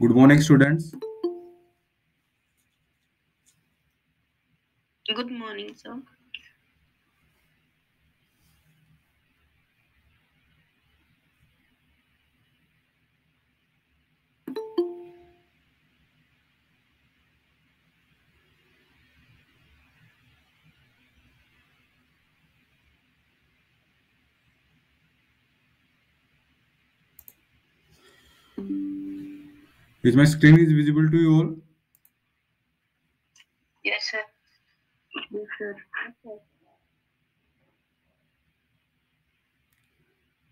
Good morning, students. Good morning, sir. Is my screen is visible to you all? Yes, sir. Yes, sir.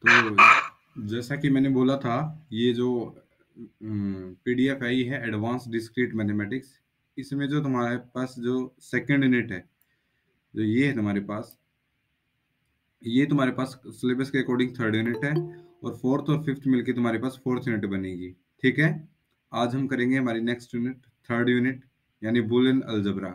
तो जैसा कि मैंने बोला था ये जो पीडीएफ है ये है एडवांस डिस्क्रीट मैथमेटिक्स इसमें जो तुम्हारे पास जो सेकंड यूनिट है जो ये है तुम्हारे पास ये तुम्हारे पास सिलेबस के अकॉर्डिंग थर्ड यूनिट है और फोर्थ और फिफ्थ मिलके तुम्हारे पास फोर्थ यूनिट बनेगी ठीक है आज हम करेंगे हमारी नेक्स्ट यूनिट थर्ड यूनिट यानी बुलियन अलजबरा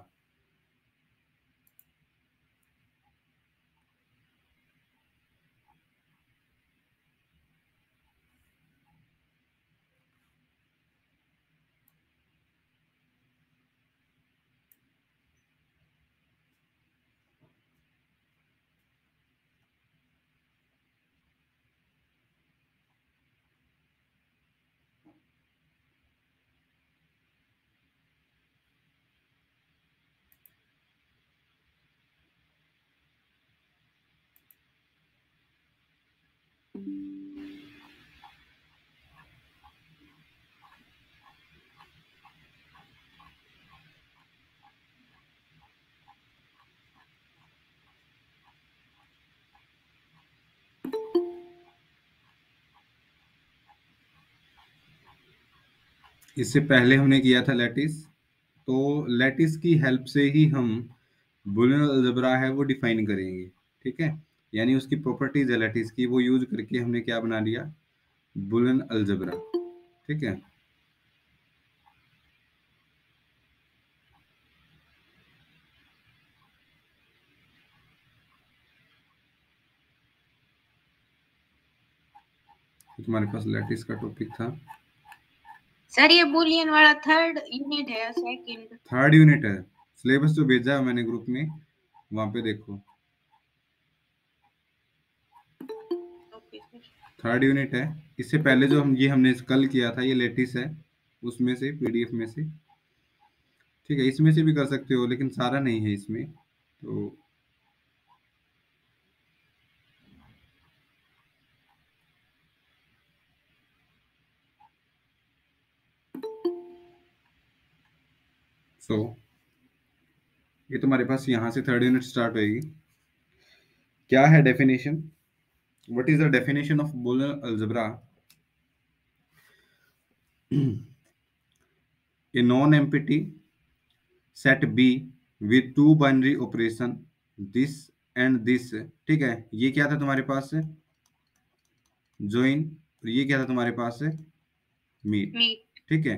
इससे पहले हमने किया था लैटिस। तो लैटिस की हेल्प से ही हम बुलियन अलजबरा है वो डिफाइन करेंगे, ठीक है? यानी उसकी प्रॉपर्टीज़ है लैटिस की, वो यूज़ करके हमने क्या बना लिया? बुलियन अलजबरा, ठीक है? तो तुम्हारे पास लैटिस का टॉपिक था। सर ये बुलियन वाला थर्ड यूनिट है सेकंड थर्ड यूनिट है। सिलेबस जो भेजा है मैंने ग्रुप में। वहाँ पे देखो। थर्ड यूनिट है। इससे पहले जो हम ये हमने कल किया था ये लेटिस है। उसमें से पीडीएफ में से। ठीक है इसमें से भी कर सकते हो लेकिन सारा नहीं है इसमें। तो सो so, ये तुम्हारे पास यहाँ से थर्ड यूनिट स्टार्ट होगी क्या है definition what is the definition of Boole algebra a non empty set B with two binary operation this and this ठीक है ये क्या था तुम्हारे पास? ज्वाइन और ये क्या था तुम्हारे पास? मीट ठीक है?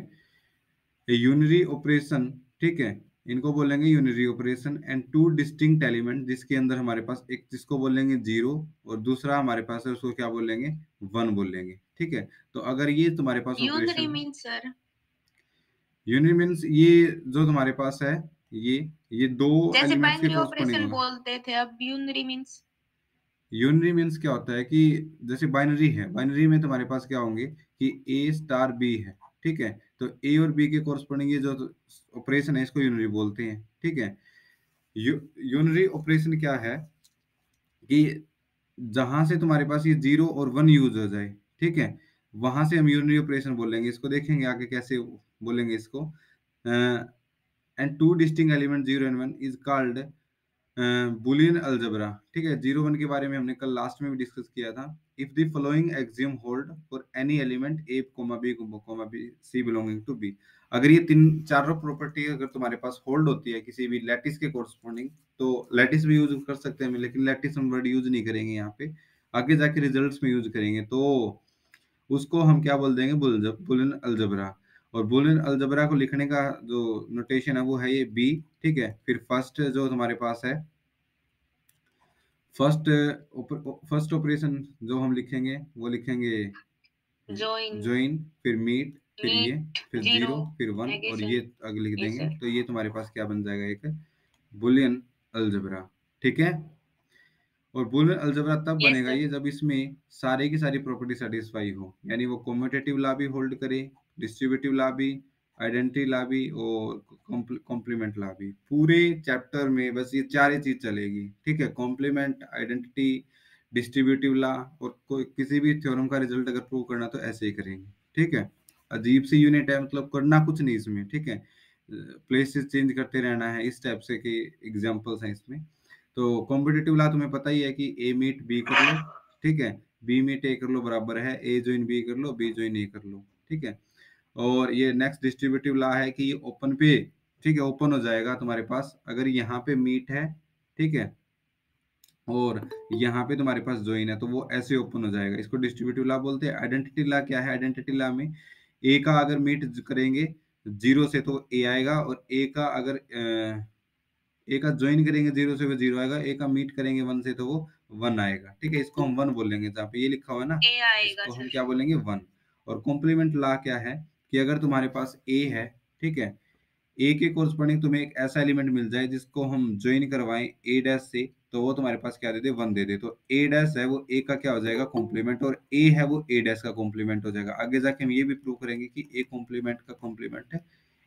यूनरी ऑपरेशन ठीक है? इनको बोलेंगे unary operation and two distinct element जिसके अंदर हमारे पास एक जिसको बोलेंगे ज़ीरो और दूसरा हमारे पास है उसको क्या बोलेंगे? वन बोलेंगे ठीक है? तो अगर ये तुम्हारे पास unary mean sir unary means ये जो तुम्हारे पास है ये ये दो जैसे बाइनरी ऑपरेशन बोलते थे अब यूनरी मींस यूनरी मीन्स क्या होता है कि जैसे बाइनरी है बाइनरी में तुम्हारे पास क्या होंगे कि ए स्टार बी है। ठीक है? तो ए और बी के कॉरस्पॉन्डिंग जो ऑपरेशन है, इसको यूनरी बोलते हैं, ठीक है? यूनरी ऑपरेशन क्या है? कि जहाँ से तुम्हारे पास ये ज़ीरो और वन यूज़ हो जाए, ठीक है? वहाँ से हम यूनरी ऑपरेशन बोलेंगे, इसको देखेंगे आगे कैसे बोलेंगे इसको। And two distinct element zero and one is called Boolean algebra ठीक है? ज़ीरो वन के बारे में हमने कल लास्ट में भी डिस्कस किया था। If the following axiom hold for any element A comma B comma B C belonging to B अगर ये तीन, चारों प्रॉपर्टी अगर तुम्हारे पास होल्ड होती है किसी भी लैटिस के कोरस्पॉन्डिंग तो लैटिस भी यूज़ कर सकते हैं, लेकिन लैटिस हम वर्ड यूज़ नहीं करेंगे यहाँ पे। आगे जाके रिजल्ट्स में यूज़ करेंगे तो उसको हम क्या बोल देंगे? Boolean algebra. और बुलियन अलजबरा को लिखने का जो नोटेशन है वो है ये बी ठीक है? फिर फ़र्स्ट जो तुम्हारे पास है फ़र्स्ट फ़र्स्ट ऑपरेशन जो हम लिखेंगे वो लिखेंगे ज्वाइन फिर मीट फिर ये फिर ज़ीरो फिर वन और ये आगे लिख देंगे। तो ये तुम्हारे पास क्या बन जाएगा? एक बुलियन अलजबरा ठीक है? और बुलियन अलजबरा तब बनेगा ये जब इसमें सारे की सारी प्रॉपर्टी सेटिस्फाई हो। यानी वो कॉम्पिटेटिव ला भी होल्ड करे डिस्ट्रीब्यूटिव ला भी आइडेंटिटी ला भी और कॉम्प्लीमेंट ला भी। पूरे चैप्टर में बस ये चार ही चीज़ चलेगी, ठीक है? कॉम्प्लीमेंट आइडेंटिटी डिस्ट्रीब्यूटिव ला और कोई किसी भी थ्योरम का रिज़ल्ट अगर प्रूव करना तो ऐसे ही करेंगे, ठीक है? अजीब सी यूनिट है मतलब करना कुछ नहीं इसमें, ठीक है? प्लेसेस चेंज करते रहना है, इस टाइप से के एग्जांपल्स हैं इसमें। तो कॉम्पिटेटिव ला तुम्हें पता ही है कि ए मीट बी कर लो, ठीक है? बी मीट ए कर लो, बराबर है। ए ज्वाइन बी कर लो बी ज्वाइन ए कर लो, ठीक है? और ये नेक्स्ट डिस्ट्रीब्यूटिव ला है कि ये ओपन पे ठीक है ओपन हो जाएगा तुम्हारे पास। अगर यहाँ पे मीट है ठीक है और यहाँ पे तुम्हारे पास ज्वाइन है तो वो ऐसे ओपन हो जाएगा। इसको डिस्ट्रीब्यूटिव ला बोलते हैं। आइडेंटिटी ला क्या है? आइडेंटिटी ला में ए का अगर मीट करेंगे ज़ीरो से तो ए आएगा और ए का अगर ए का ज्वाइन करेंगे ज़ीरो से वो ज़ीरो आएगा। ए का मीट करेंगे वन से तो वो वन आएगा। ठीक है इसको हम वन बोलेंगे। जहाँ पे ये लिखा हुआ है ना इसको हम क्या बोलेंगे? वन और कॉम्प्लीमेंट ला क्या है? कि अगर तुम्हारे पास ए है, ठीक है? ए के कोर्सपोंडिंग तुम्हें एक ऐसा एलिमेंट मिल जाए जिसको हम ज्वाइन करवाएँ ए डैश से तो वो तुम्हारे पास क्या दे दे? वन दे दे। तो ए डैश है वो ए का क्या हो जाएगा? कॉम्प्लीमेंट और ए है वो ए डैश का कॉम्प्लीमेंट हो जाएगा। आगे जाके हम ये भी प्रूव करेंगे कि ए कॉम्प्लीमेंट का कॉम्प्लीमेंट है।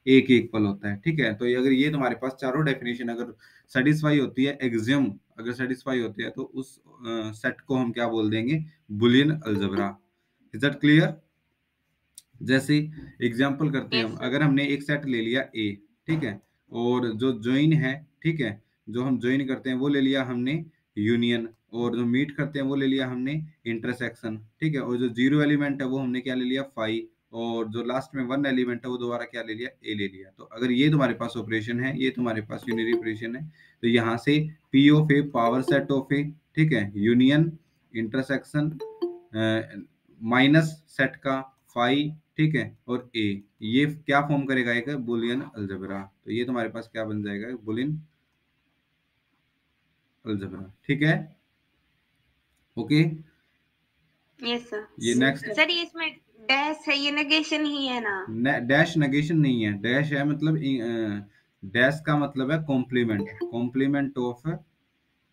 ए के इक्वल होता है, ठीक है? तो अगर ये तुम्हारे पास चारों डेफिनेशन अगर सेटिस्फाई होती है एग्जियम अगर सेटिस्फाई होती है तो उस सेट को हम क्या बोल देंगे? Boolean algebra is that clear जैसे एग्ज़ाम्पल करते हैं हम। अगर हमने एक सेट ले लिया ए ठीक है? और जो ज्वाइन है ठीक है? जो हम ज्वाइन करते हैं वो ले लिया हमने यूनियन और जो मीट करते हैं वो ले लिया हमने इंटरसेक्शन ठीक है? और जो ज़ीरो एलिमेंट है वो हमने क्या ले लिया? फाइव और जो लास्ट में वन एलिमेंट है वो दोबारा क्या ले लिया? ए ले लिया। तो अगर ये तुम्हारे पास ऑपरेशन है ये तुम्हारे पास यूनियरी ऑपरेशन है तो यहाँ से P of A power set of A ठीक है? यूनियन इंटरसेक्शन माइनस सेट का फाइव ठीक है? और ए ये क्या फॉर्म करेगा एक? बुलियन अलजबरा तो ये तुम्हारे पास क्या बन जाएगा? बुलियन अलजबरा ठीक है? ओके यस सर ये नेक्स्ट सर ये इसमें डैश है ये नेगेशन ही है ना? डैश नेगेशन नहीं है. डैश है मतलब डैश का मतलब है कॉम्प्लीमेंट कॉम्प्लीमेंट ऑफ़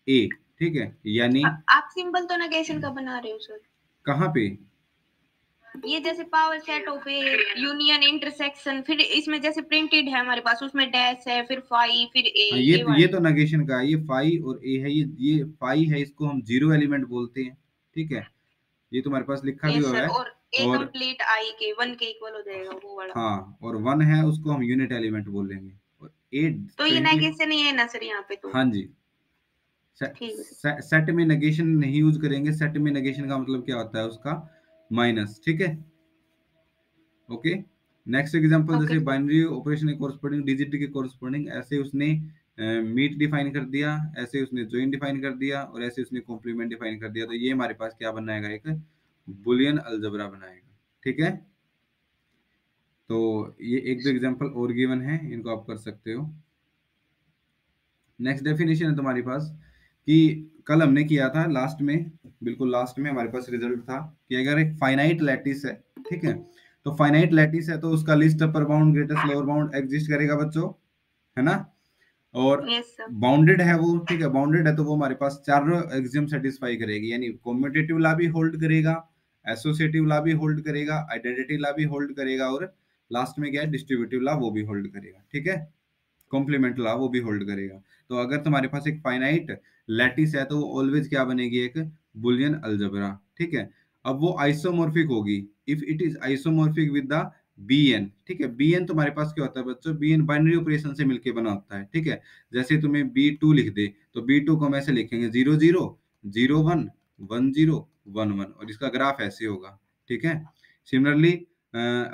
ए ठीक है? यानी आप सिंबल तो नेगेशन का बना रहे हो सर कहाँ पे? ये जैसे power set of A union intersection फिर इसमें जैसे प्रिंटेड है हमारे पास उसमें डैश है फिर फाइव फिर ए हाँ, ये ये तो नेगेशन का है। ये फाइव और ए है ये ये फाइव है इसको हम ज़ीरो एलिमेंट बोलते हैं। ठीक है? ये तुम्हारे पास लिखा भी हुआ है और ए कंप्लीट आई के वन के इक्वल हो जाएगा वो वाला। हाँ और वन है उसको हम यूनिट एलिमेंट बोलेंगे और एट तो ये नेगेशन ही है ना सर यहाँ पे तो? हाँ जी। सेट में नेगेशन नहीं यूज़ करेंगे। सेट में नेगेशन का मतलब क्या होता है उसका? माइनस ठीक है? ओके? नेक्स्ट एग्जांपल जैसे बाइनरी ऑपरेशन के कोरस्पोंडिंग डिजिट के कोरस्पोंडिंग ऐसे उसने मीट uh, डिफाइन कर दिया ऐसे उसने ज्वाइन डिफाइन कर दिया और ऐसे उसने कॉम्प्लीमेंट डिफाइन कर दिया तो ये हमारे पास क्या बनाएगा? एक बुलियन अलजबरा बनाएगा ठीक है? तो ये एक दो एग्जांपल और गिवन है इनको आप कर सकते हो। नेक्स्ट डेफिनेशन है तुम्हारे पास। कि कल हमने किया था लास्ट में बिल्कुल लास्ट में हमारे पास रिज़ल्ट था कि अगर एक फाइनाइट लैटिस है ठीक है? तो फाइनाइट लैटिस है तो उसका least upper bound greatest lower bound exist करेगा बच्चों है ना? और बाउंडेड है वो ठीक है? बाउंडेड है तो वो हमारे पास चारों एग्जिम सेटिस्फाई करेगी यानी कॉम्पिटेटिव ला भी होल्ड करेगा एसोसिएटिव ला भी होल्ड करेगा आइडेंटिटी ला भी होल्ड करेगा और लास्ट में क्या है? डिस्ट्रीब्यूटिव ला वो भी होल्ड करेगा ठीक है? कॉम्प्लीमेंट ला वो भी होल्ड करेगा। तो अगर तुम्हारे पास एक फाइनाइट लैटिस है तो वो ऑलवेज क्या बनेगी एक? बुलियन अलजबरा, ठीक है? अब वो आइसोमॉर्फिक होगी। If it is isomorphic with the bn, ठीक है? Bn तुम्हारे पास क्या होता है बच्चों? Bn बाइनरी ऑपरेशन से मिलके बना होता है, ठीक है? जैसे तुम्हें b2 लिख दे तो b2 को हम ऐसे लिखेंगे zero zero zero one one zero one one और इसका ग्राफ ऐसे होगा, ठीक है? सिमिलरली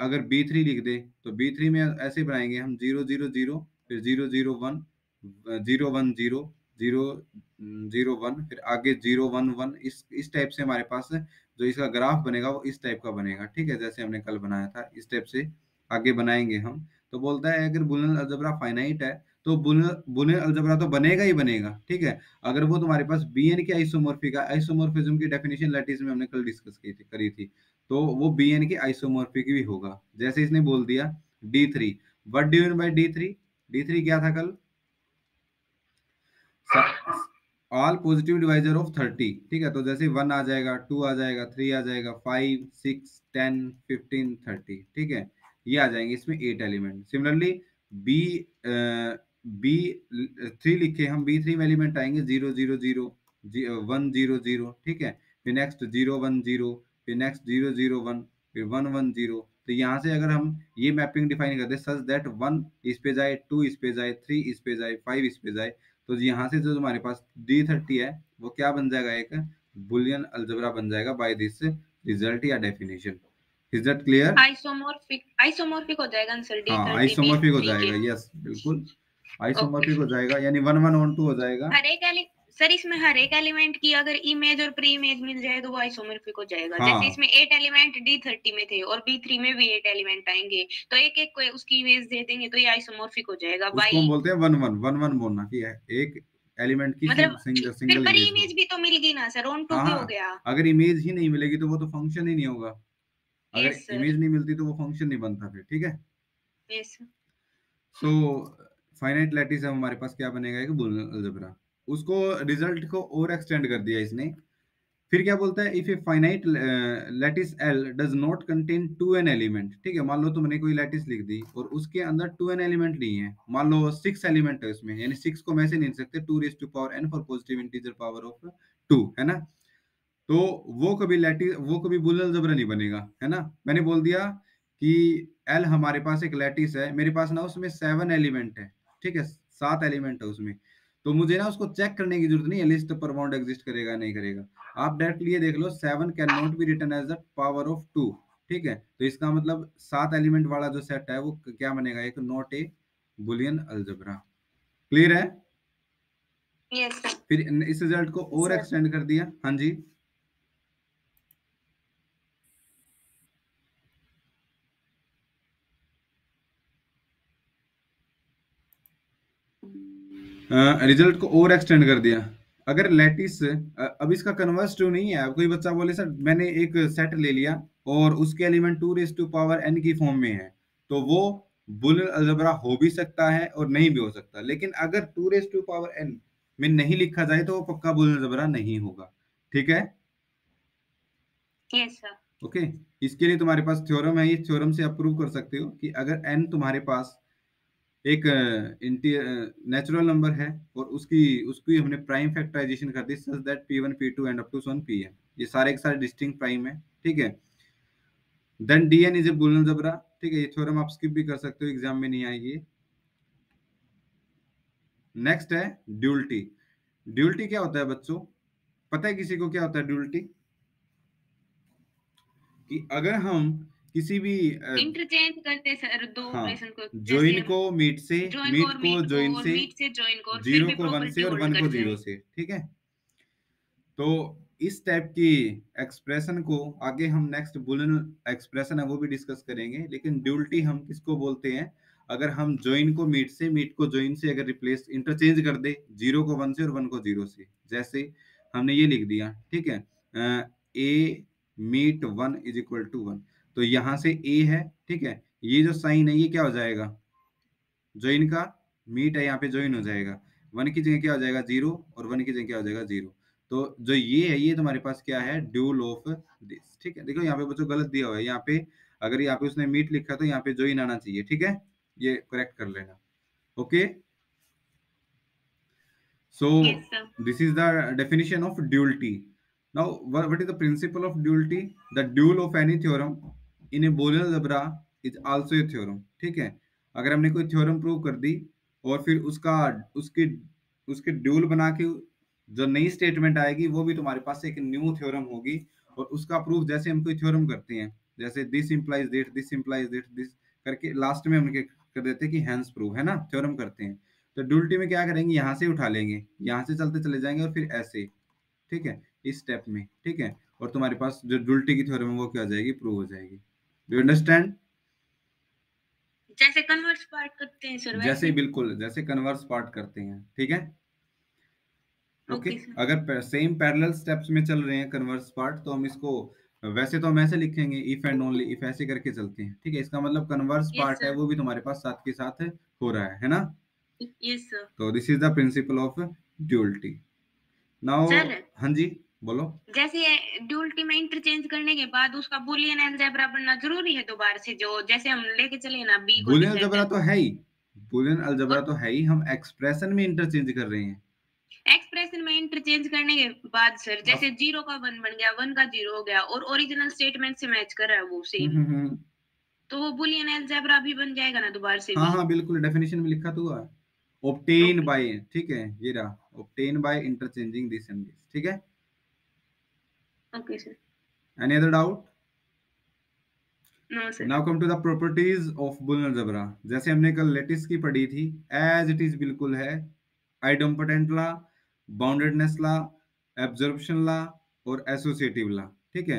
अगर बी थ्री लिख दे तो बी थ्री में ऐसे बनाएँगे हम ज़ीरो ज़ीरो ज़ीरो फिर zero zero one zero one zero zero zero one, फिर आगे ज़ीरो वन वन, इस इस टाइप से हमारे पास जो इसका ग्राफ बनेगा वो इस टाइप का बनेगा, ठीक है? जैसे हमने कल बनाया था, इस टाइप से आगे बनाएँगे हम। तो बोलता है, अगर बुलियन अलजेब्रा फाइनाइट है तो बुलियन अलजेब्रा तो बनेगा ही बनेगा, ठीक है? अगर वो तुम्हारे पास बी एन के आइसोमोर्फिक आइसोमोर्फिज्म की डेफिनेशन लैटिस में हमने कल डिस्कस की थी, करी थी तो वो बी एन के आइसोमोर्फिक भी होगा। जैसे इसने बोल दिया D three what D by D three D three क्या था कल? All positive divisor of thirty ठीक है? तो जैसे वन आ जाएगा टू आ जाएगा थ्री आ जाएगा five six ten fifteen thirty ठीक है? ये आ जाएँगे इसमें eight element similarly B B three लिखे हम बी थ्री में एलिमेंट आएँगे zero zero zero one zero zero ठीक है? फिर नेक्स्ट ज़ीरो वन ज़ीरो फिर नेक्स्ट ज़ीरो ज़ीरो वन फिर वन वन ज़ीरो तो यहाँ से अगर हम ये मैपिंग डिफाइन करते सच दैट वन इस पे जाए टू इस पे जाए थ्री इस पे जाए फाइव इस पे जाए तो यहाँ से जो हमारे पास डी थर्टी है वो क्या बन जाएगा एक? बुलियन अल्जबरा बन जाएगा बाय दिस रिज़ल्ट या definition is that clear isomorphic isomorphic हो जाएगा आंसर डी हाँ आइसोमॉर्फिक हो जाएगा यस बिल्कुल. आइसोमॉर्फिक हो जाएगा यानी वन वन वन टू हो जाएगा. हर एक सर इसमें हर एक एलिमेंट की अगर इमेज और प्री इमेज मिल जाए तो वो आइसोमॉर्फिक हो जाएगा। हाँ. जैसे इसमें एट एलिमेंट डी थर्टी में थे और बी थ्री में भी एट एलिमेंट आएँगे। तो एक एक को उसकी इमेज दे देंगे तो ये आइसोमॉर्फिक हो जाएगा। बाई हम बोलते हैं वन वन वन वन बोलना की है एक एलिमेंट की मतलब सिंगल सिंगल फिर इमेज भी तो मिल गई ना सर ऑन टू भी हो गया। अगर इमेज ही नहीं मिलेगी तो वो तो फ़ंक्शन ही नहीं होगा। अगर इमेज नहीं मिलती तो वो फ़ंक्शन नहीं बनता फिर ठीक है? यस सो फाइनाइट लैटिस हमारे पास क्या बनेगा एक बुलियन अलजेब्रा उसको रिज़ल्ट को और एक्सटेंड कर दिया इसने। फिर क्या बोलता है if a finite lattice L does not contain two an element ठीक है, मान लो तुमने कोई लैटिस लिख दी और उसके अंदर टू एन एलिमेंट नहीं है। मान लो सिक्स एलिमेंट है उसमें, यानी सिक्स को मैं से नहीं सकते two raise to power N for positive integer power of two है ना? तो वो कभी लैटिस वो कभी बुल जबरा नहीं बनेगा, है ना? मैंने बोल दिया कि एल हमारे पास एक लैटिस है, मेरे पास ना उसमें सेवन एलिमेंट है, ठीक है, सात एलिमेंट है उसमें। तो मुझे ना उसको चेक करने की ज़रूरत नहीं है लिस्ट पर बाउंड एग्जिस्ट करेगा नहीं करेगा। आप डायरेक्टली ये देख लो seven can not be written as the power of two ठीक है? तो इसका मतलब सात एलिमेंट वाला जो सेट है वो क्या बनेगा? एक not a Boolean algebra clear है? Yes, फिर इस रिज़ल्ट को और एक्सटेंड कर दिया। हाँ जी। रिज़ल्ट को और एक्सटेंड कर दिया। अगर लेटिस अब इसका कन्वर्स टू नहीं है। कोई बच्चा बोले सर मैंने एक सेट ले लिया और उसके element two raise to power N की फॉर्म में है। तो वो बुल अलजबरा हो भी सकता है और नहीं भी हो सकता। लेकिन अगर two raise to power N में नहीं लिखा जाए तो वो पक्का बुल अलजबरा नहीं होगा। ठीक है? Yes, okay okay. इसके लिए तुम्हारे पास थ्योरम है। ये थ्योरम से अप्रूव कर सकते हो कि अगर एन तुम्हारे पास एक नेचुरल नंबर है और उसकी उसकी हमने प्राइम फैक्टराइजेशन कर दी such that P one P two and up one P N ये सारे के सारे डिस्टिंग प्राइम है, ठीक है? Then D N is a Boolean algebra ठीक है? ये थ्योरम आप स्किप भी कर सकते हो एग्ज़ाम में नहीं आएगी नेक्स्ट है ड्यूल्टी ड्यूल्टी क्या होता है बच्चों? पता है किसी को क्या होता है ड्यूल्टी कि अगर हम किसी भी इंटरचेंज करते सर दो हाँ, को ज्वाइन को मीट से मीट को ज्वाइन से ज़ीरो को वन से और वन को ज़ीरो से ठीक है? तो इस टाइप की एक्सप्रेशन को आगे हम नेक्स्ट बुलन एक्सप्रेशन है वो भी डिस्कस करेंगे लेकिन ड्यूल्टी हम किसको बोलते हैं? अगर हम ज्वाइन को मीट से मीट को ज्वाइन से अगर रिप्लेस इंटरचेंज कर दे ज़ीरो को वन से और वन को ज़ीरो से जैसे हमने ये लिख दिया ठीक है? A meet one is equal to one तो यहाँ से ए है ठीक है? ये जो साइन है ये क्या हो जाएगा? ज्वाइन का मीट है यहाँ पे ज्वाइन हो जाएगा। वन की जगह क्या हो जाएगा? ज़ीरो और वन की जगह क्या हो जाएगा? ज़ीरो तो जो ये है ये तुम्हारे पास क्या है? ड्यूल ऑफ़ दिस ठीक है? देखो यहाँ पे बच्चों गलत दिया हुआ है। यहाँ पे अगर यहाँ पे उसने मीट लिखा तो यहाँ पे ज्वाइन आना चाहिए ठीक है? ये करेक्ट कर लेना। Okay so yes, this is the definition of duality. Now what, what is the principle of duality? The dual of any theorem in a Boolean algebra is also a theorem ठीक है? अगर हमने कोई theorem prove कर दी और फिर उसका, उसकी, उसके ड्यूल बना के जो नई स्टेटमेंट आएगी, वो भी तुम्हारे पास एक न्यू थ्योरम होगी और उसका प्रूफ जैसे हम कोई थ्योरम करते हैं, जैसे this implies that this implies that this करके लास्ट में हम कर देते हैं कि हैंस प्रूफ है ना? थ्योरम करते हैं। तो ड्यूल्टी में क्या करेंगे? यहाँ से उठा लेंगे, यहाँ से चलते चले जाएँगे और फिर ऐसे, ठीक है? इस स्टेप में, ठीक है? और तुम्हारे पास जो ड्यूल्टी की थ्योरम है, वो क्या हो जाएगी? प्रूव हो जाएगी। Do you understand? जैसे कन्वर्स पार्ट करते हैं सर जैसे बिल्कुल जैसे कन्वर्स पार्ट करते हैं ठीक है? Okay okay? अगर सेम पैरेलल स्टेप्स में चल रहे हैं कन्वर्स पार्ट तो हम इसको वैसे तो हम ऐसे लिखेंगे इफ़ एंड ओनली इफ़ ऐसे करके चलते हैं ठीक है? इसका मतलब कन्वर्स yes, पार्ट है वो भी तुम्हारे पास साथ के साथ है, हो रहा है है ना? यस सर तो this is the principle of duality now हाँ जी? बोलो। जैसे ड्यूअलिटी में इंटरचेंज करने के बाद उसका बुलियन अलजेब्रा बनना ज़रूरी है दोबारा से जो जैसे हम लेके चले ना बी को बुलियन अलजेब्रा तो है ही। बुलियन अलजेब्रा तो है ही हम एक्सप्रेशन में इंटरचेंज कर रहे हैं। एक्सप्रेशन में इंटरचेंज करने के बाद सर जैसे ज़ीरो का वन बन गया वन का ज़ीरो हो गया और ओरिजिनल स्टेटमेंट से मैच कर रहा है वो सेम हम्म, हम्म, हम्म। तो वो बुलियन अलजेब्रा भी बन जाएगा ना दोबारा से हाँ हाँ बिल्कुल डेफिनेशन में लिखा तो है। Obtain by ठीक है ये रहा। Obtain by interchanging this and this ठीक है? Okay sir any other doubt no sir now come to the properties of boolean algebra जैसे हमने कल लेटिस की पढ़ी थी as it is बिल्कुल है idempotent law boundedness law absorption law और associative law ठीक है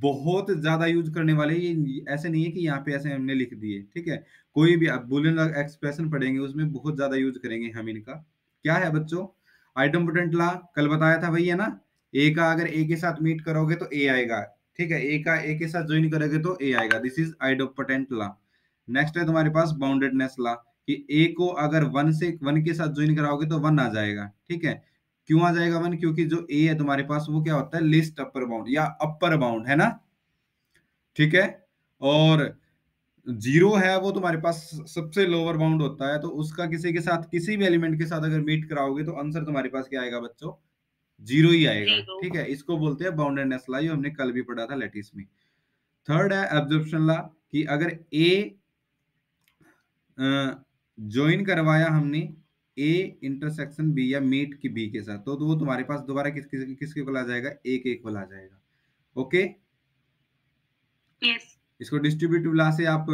बहुत ज़्यादा यूज़ करने वाले ये ऐसे नहीं है कि यहाँ पे ऐसे हमने लिख दिए ठीक है कोई भी आप बुलियन एक्सप्रेशन पढ़ेंगे उसमें बहुत ज़्यादा यूज़ करेंगे हम इनका क्या है बच्चों आइटम पोटेंट ला कल बताया था वही है ना ए का अगर ए के साथ मीट करोगे तो ए आएगा। ठीक है? ए का ए के साथ ज्वाइन करोगे तो ए आएगा। This is idempotent law next है तुम्हारे पास बाउंडेडनेस ला कि ए को अगर वन से वन के साथ ज्वाइन कराओगे तो वन आ जाएगा। ठीक है? क्यों आ जाएगा वन क्योंकि जो ए है तुम्हारे पास वो क्या होता है? लिस्ट अपर बाउंड या अपर बाउंड है ना? ठीक है? और ज़ीरो है वो तुम्हारे पास सबसे लोअर बाउंड होता है तो उसका किसी के साथ, किसी भी एलिमेंट के साथ अगर मीट कराओगे तो आंसर तुम्हारे पास क्या आएगा बच्चों? ज़ीरो ही आएगा ठीक है? इसको बोलते हैं बाउंडेडनेस ला हमने कल भी पढ़ा था लेटिस में। थर्ड है एब्जॉर्प्शन ला कि अगर ए ज्वाइन करवाया हमने ए इंटरसेक्शन बी या मीट की बी के साथ तो, तो वो तुम्हारे पास दोबारा किस किस किसके इक्वल आ जाएगा? एक एक वाला आ जाएगा। ओके यस इसको डिस्ट्रीब्यूटिव लॉ से आप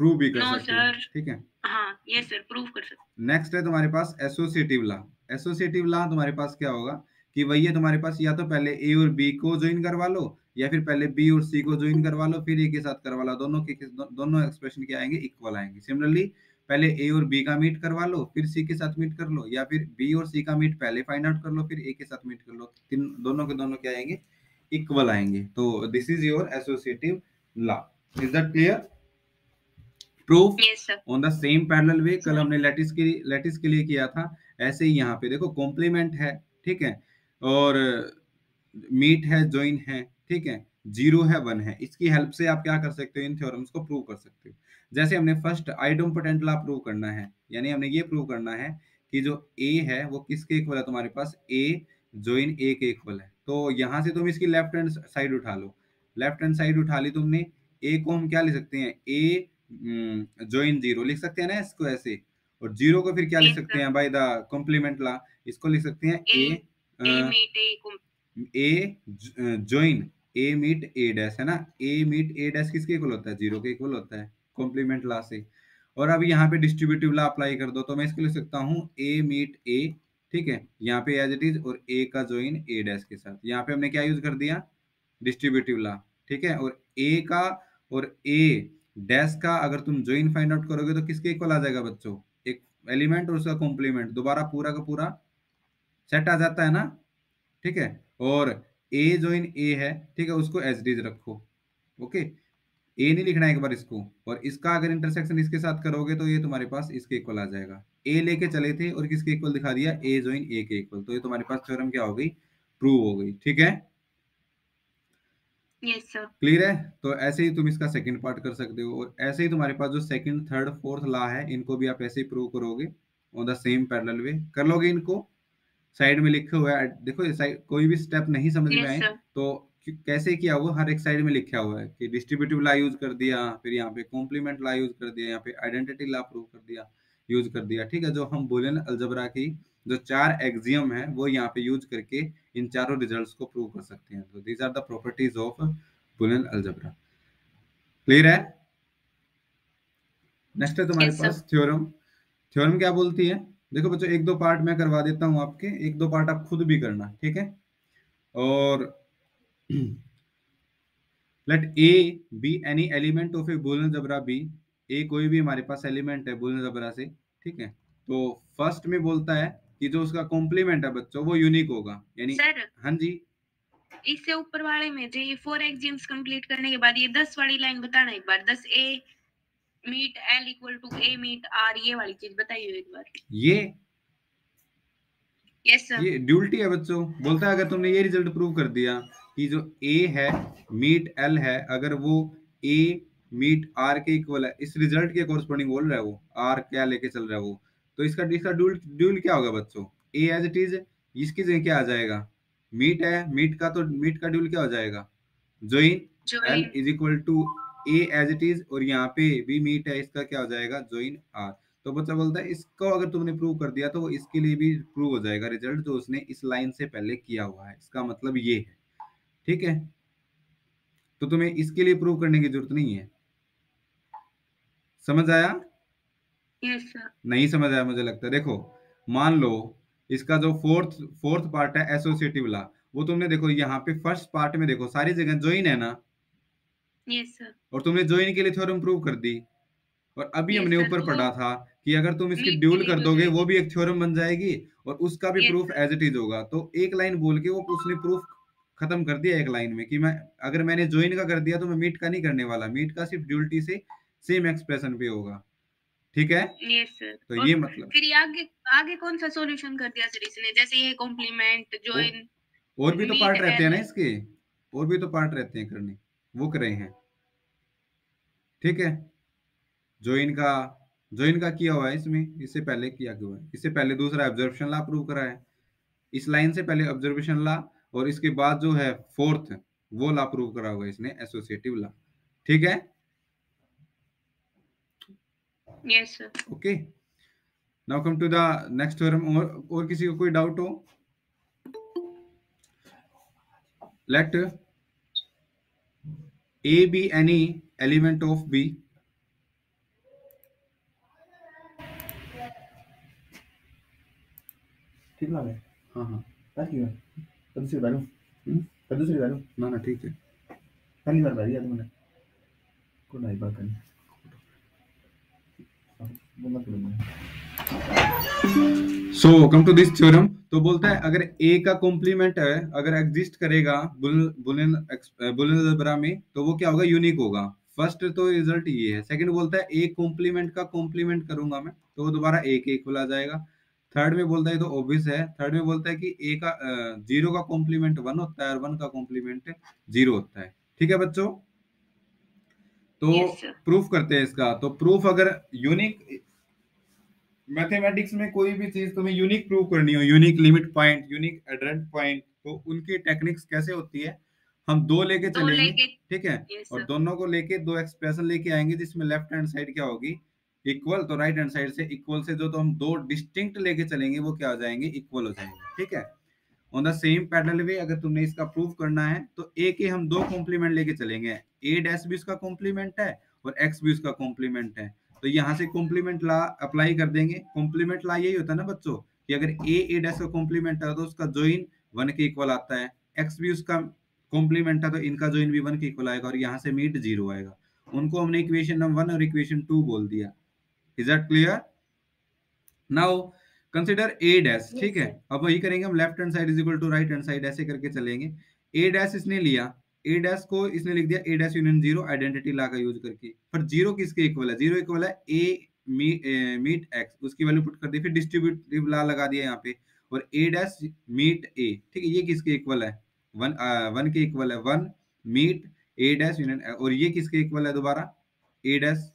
प्रूव भी कर no, सकते हैं ठीक है? हाँ यस सर प्रूव कर सकते नेक्स्ट है तुम्हारे पास एसोसिएटिव लॉ एसोसिएटिव लॉ तुम्हारे पास क्या होगा? कि वही है तुम्हारे पास या तो पहले ए और बी को ज्वाइन करवा लो या फिर पहले बी और सी को ज्वाइन करवा लो फिर ए के साथ करवा लो। दोनों के दोनों एक्सप्रेशन क्या आएँगे? इक्वल आएँगे। सिमिलरली पहले ए और बी का मीट करवा लो फिर सी के साथ मीट कर लो या फिर बी और सी का मीट पहले फाइंड आउट कर लो फिर ए के साथ मीट कर लो। तीन दोनों के दोनों क्या आएँगे? इक्वल आएँगे। तो this is your associative law is that clear proof on the same parallel way कल हमने लैटिस के लैटिस के लिए किया था ऐसे ही यहाँ पे देखो कॉम्प्लीमेंट है ठीक है? और मीट है ज्वाइन है ठीक है? ज़ीरो है वन है। इसकी हेल्प से आप क्या कर सकते हो? इन थ्योरम्स को प्रूव कर सकते हो। जैसे हमने फ़र्स्ट आइडोम्पोटेंट लॉ प्रूव करना है यानी हमने ये प्रूव करना है कि जो ए है वो किसके इक्वल है तुम्हारे पास? ए ज्वाइन ए के इक्वल है। तो यहाँ से तुम इसकी लेफ़्ट हैंड साइड उठा लो। लेफ़्ट हैंड साइड उठा ली तुमने ए को हम क्या ले सकते हैं? ए जोइन ज़ीरो लिख सकते हैं ना इसको ऐसे। और ज़ीरो को फिर क्या लिख सकते हैं? By the complement law. इसको लिख सकते हैं A A join A meet A dash है ना? ए मीट ए डैश किसके इक्वल होता है? ज़ीरो के इक्वल होता है कॉम्प्लीमेंट ला से। और अब यहाँ पे डिस्ट्रीब्यूटिव ला अप्लाई कर दो तो मैं इसको लिख सकता हूँ ए मीट ए ठीक है? यहाँ पे एज इट इज़ और ए का ज्वाइन ए डैश के साथ। यहाँ पे हमने क्या यूज़ कर दिया? डिस्ट्रीब्यूटिव ला ठीक है? और ए का और ए डैश का अगर तुम ज्वाइन फाइंड आउट करोगे तो किसके इक्वल आ जाएगा बच्चों? एक एलिमेंट और उसका कॉम्प्लीमेंट दोबारा पूरा का पूरा सेट आ जाता है ना? ठीक है? और ए ज्वाइन ए है, ठीक है? उसको एज डीज रखो। ओके ए नहीं लिखना है एक बार इसको। और इसका अगर इंटरसेक्शन इसके साथ करोगे तो ये तुम्हारे पास इसके इक्वल आ जाएगा। ए लेके चले थे और किसके इक्वल दिखा दिया? ए ज्वाइन ए के इक्वल तो ये तुम्हारे पास थ्योरम क्या हो गई? प्रूव हो गई। ठीक है? क्लियर है? तो ऐसे ही तुम इसका सेकंड पार्ट कर सकते हो और ऐसे ही तुम्हारे पास जो सेकंड थर्ड फोर्थ ला है इनको भी आप ऐसे ही प्रूव करोगे on the same parallel way कर लोगे इनको? साइड में लिखे हुआ है देखो कोई भी स्टेप नहीं समझ में आए तो कैसे किया हुआ? हर एक साइड में लिखा हुआ है कि डिस्ट्रीब्यूटिव ला यूज़ कर दिया फिर यहाँ पे कॉम्प्लीमेंट ला यूज़ कर दिया यहाँ पे आइडेंटिटी ला प्रूव कर दिया यूज़ कर दिया। ठीक है जो हम बोले ना अलजबरा की जो चार एग्जियम है वो यहाँ पे यूज़ करके इन चारों रिजल्ट्स को प्रूव कर सकते हैं। तो these are the properties of Boolean algebra clear है? नेक्स्ट है तुम्हारे yes, पास थ्योरम थ्योरम क्या बोलती है? देखो बच्चों एक दो पार्ट मैं करवा देता हूँ आपके। एक दो पार्ट आप खुद भी करना ठीक है? और let A B any element of a Boolean algebra B A कोई भी हमारे पास एलिमेंट है बुलियन जबरा से ठीक है? तो फ़र्स्ट में बोलता है कि जो उसका कॉम्प्लीमेंट है बच्चों वो यूनिक होगा। यानी हाँ जी। इससे ऊपर वाले में जो ये फोर एग्ज़ाम्स कंप्लीट करने के बाद ये दस वाली लाइन बताना एक बार। Thus A meet L equal to A meet R ये वाली चीज़ बताइए एक बार। ये? यस सर ये ड्यूलिटी है बच्चों। बोलता है अगर तुमने ये रिज़ल्ट प्रूव कर दिया कि जो ए है मीट एल है अगर वो ए मीट आर के इक्वल है इस रिज़ल्ट के कोरस्पॉन्डिंग बोल रहा है वो। आर क्या लेके चल रहा है वो? तो इसका इसका ड्यूल ड्यूल क्या होगा बच्चों? ए एज इट इज़ इसकी जगह क्या आ जाएगा? मीट है मीट का तो मीट का ड्यूल क्या हो जाएगा? Join L is equal to A as it is और यहाँ पे भी मीट है इसका क्या हो जाएगा? जोइन आर तो बच्चा बोलता है इसको अगर तुमने प्रूव कर दिया तो वो इसके लिए भी प्रूव हो जाएगा रिज़ल्ट जो उसने इस लाइन से पहले किया हुआ है। इसका मतलब ये है। ठीक है? तो तुम्हें इसके लिए प्रूव करने की ज़रूरत नहीं है। समझ आया? सर नहीं समझ आया मुझे लगता है। देखो मान लो इसका जो फोर्थ फोर्थ पार्ट है एसोसिएटिव ला वो तुमने देखो यहाँ पे फ़र्स्ट पार्ट में देखो सारी जगह ज्वाइन है ना? यस सर और तुमने ज्वाइन के लिए थ्योरम प्रूव कर दी। और अभी Yes, हमने ऊपर पढ़ा था कि अगर तुम इसकी ड्यूल कर दोगे वो भी एक थ्योरम बन जाएगी और उसका भी प्रूफ एज इट इज़ होगा। तो एक लाइन बोल के वो उसने प्रूफ खत्म कर दिया एक लाइन में कि मैं अगर मैंने ज्वाइन का कर दिया तो मैं मीट का नहीं करने वाला। मीट का सिर्फ़ ड्यूलिटी से सेम एक्सप्रेशन पे होगा। ठीक है? तो और ये मतलब। फिर आगे आगे कौन सा सॉल्यूशन कर दिया सर इसने? जैसे ये कॉम्प्लीमेंट जॉइन और भी तो पार्ट रहते हैं ना इसके? और भी तो पार्ट रहते हैं करने। वो करे हैं। ठीक है? ज्वाइन का ज्वाइन का किया हुआ है इसमें। इससे पहले किया हुआ है? इससे पहले दूसरा ऑब्जर्वेशन ला प्रूव करा है। इस लाइन से पहले ऑब्जर्वेशन ला और इसके बाद जो है फोर्थ वो ला प्रूव करा हुआ है इसने एसोसिएटिव ला। ठीक है? Yes sir okay now come to the next theorem और और किसी को कोई डाउट हो let a be any element of b. ठीक लगा है हाँ। हाँ बस क्यों तो दूसरी बार हम्म? तो दूसरी बार ना ना ठीक है। पहली बार बारी याद मैंने। कौन आई बात करनी। So come to this theorem तो बोलता है अगर a का कॉम्प्लीमेंट है अगर एग्जिस्ट करेगा अलजेब्रा में तो वो क्या होगा? यूनिक होगा। फ़र्स्ट तो रिज़ल्ट ये है। सेकंड बोलता है a कॉम्प्लीमेंट का कॉम्प्लीमेंट करूँगा मैं तो वो दोबारा a के इक्वल आ जाएगा। थर्ड में बोलता है तो ऑब्वियस है। थर्ड में बोलता है कि ए का ज़ीरो का कॉम्प्लीमेंट वन होता है और वन का कॉम्प्लीमेंट ज़ीरो होता है। ठीक है बच्चों? तो Yes, प्रूफ करते हैं इसका। तो प्रूफ अगर यूनिक मैथमेटिक्स में कोई भी चीज़ तुम्हें यूनिक प्रूव करनी हो unique limit point unique adherent point तो उनकी टेक्निक्स कैसे होती है? हम दो लेके चलेंगे ठीक है? और दोनों को लेके दो एक्सप्रेशन लेके आएँगे जिसमें लेफ़्ट हैंड साइड क्या होगी? इक्वल तो राइट हैंड साइड से इक्वल से जो तो हम दो डिस्टिंक्ट लेके चलेंगे वो क्या हो जाएँगे? इक्वल हो जाएँगे ठीक है? On the same parallel way अगर तुमने इसका प्रूफ करना है तो ए के हम दो कॉम्प्लीमेंट लेके चलेंगे। ए डैश भी उसका कॉम्प्लीमेंट है और एक्स भी उसका कॉम्प्लीमेंट है। तो यहाँ से कॉम्प्लीमेंट ला अप्लाई कर देंगे। कॉम्प्लीमेंट ला यही होता है ना बच्चों कि अगर ए ए डैश का कॉम्प्लीमेंट है तो उसका जोइन वन के इक्वल आता है। एक्स भी उसका कॉम्प्लीमेंट है तो इनका जोइन भी वन के इक्वल आएगा और यहाँ से मीट ज़ीरो आएगा। उनको हमने इक्वेशन नंबर वन और इक्वेशन टू बोल दिया। Is that clear now consider A dash ठीक है? अब वही करेंगे हम left hand side is equal to right hand side ऐसे करके चलेंगे। ए डैश इसने लिया ए डैश को इसने लिख दिया A dash union zero identity law का यूज़ करके। पर ज़ीरो किसके इक्वल है? ज़ीरो इक्वल है ए मीट एक्स उसकी वैल्यू पुट कर दी, फिर डिस्ट्रीब्यूटिव ला लगा दिया यहाँ पे। और ए डैश मीट ए ठीक है, ये किसके इक्वल है? वन वन के इक्वल है। One meet A dash union और ये किसके इक्वल है दोबारा? ए डैश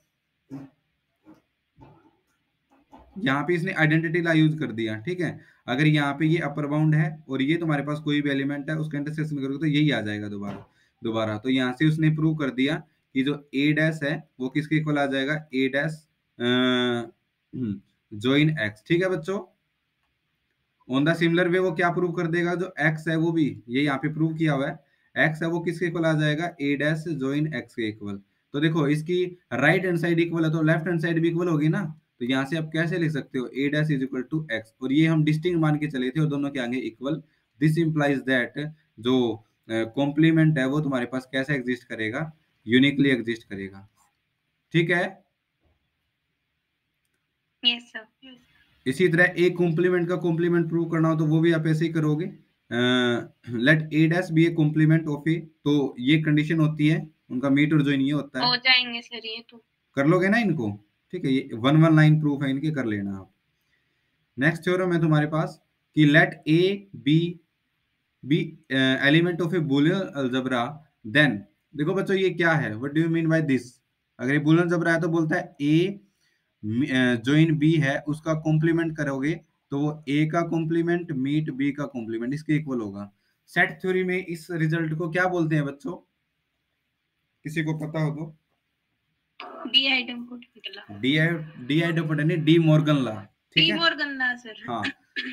यहाँ पे इसने आइडेंटिटी ला यूज़ कर दिया, ठीक है? अगर यहाँ पे ये अपर बाउंड है और ये तुम्हारे पास कोई भी एलिमेंट है, उसका इंटरसेक्शन करोगे तो यही आ जाएगा दोबारा। दोबारा। तो यहाँ से उसने प्रूव कर दिया कि जो ए डैश है, वो किसके इक्वल आ जाएगा? ए डैश जोइन एक्स ठीक है बच्चों? ऑन द सिमिलर वे वो क्या प्रूव कर देगा? जो एक्स है वो भी, ये यहाँ पे प्रूव किया हुआ है। एक्स है वो किसके इक्वल आ जाएगा? ए डैश जोइन एक्स के इक्वल तो देखो, इसकी राइट हैंड साइड इक्वल है तो लेफ़्ट हैंड साइड भी इक्वल होगी ना? तो यहाँ से आप कैसे लिख सकते हो? A dash is equal to X और ये हम डिस्टिंग मान के चले थे और दोनों के आगे इक्वल दिस इंप्लाइज दैट जो कॉम्प्लीमेंट है वो तुम्हारे पास कैसे एग्जिस्ट करेगा? यूनिकली एग्जिस्ट करेगा। ठीक है? यस सर इसी तरह ए कॉम्प्लीमेंट का कॉम्प्लीमेंट प्रूव करना हो तो वो भी आप ऐसे ही करोगे। Let A dash B A complement of A तो ये कंडीशन होती है उनका मीट और ज्वाइन ये होता है। हो जाएँगे सर ये तो। कर लोगे ना इनको? ठीक है ये वन वन लाइन प्रूफ है इनके कर लेना आप। नेक्स्ट थ्योरम है तुम्हारे पास कि let A B B element of a Boolean algebra then देखो बच्चों ये क्या है? What do you mean by this अगर ये बुलियन अलजबरा है तो बोलता है ए जो इन बी है उसका कॉम्प्लीमेंट करोगे तो वो ए का कॉम्प्लीमेंट मीट बी का कॉम्प्लीमेंट इसके इक्वल होगा। सेट थ्योरी में इस रिज़ल्ट को क्या बोलते हैं बच्चों? किसी को पता हो तो? De identity De identity De Morgan law ठीक डी है? मॉर्गन ला सर हाँ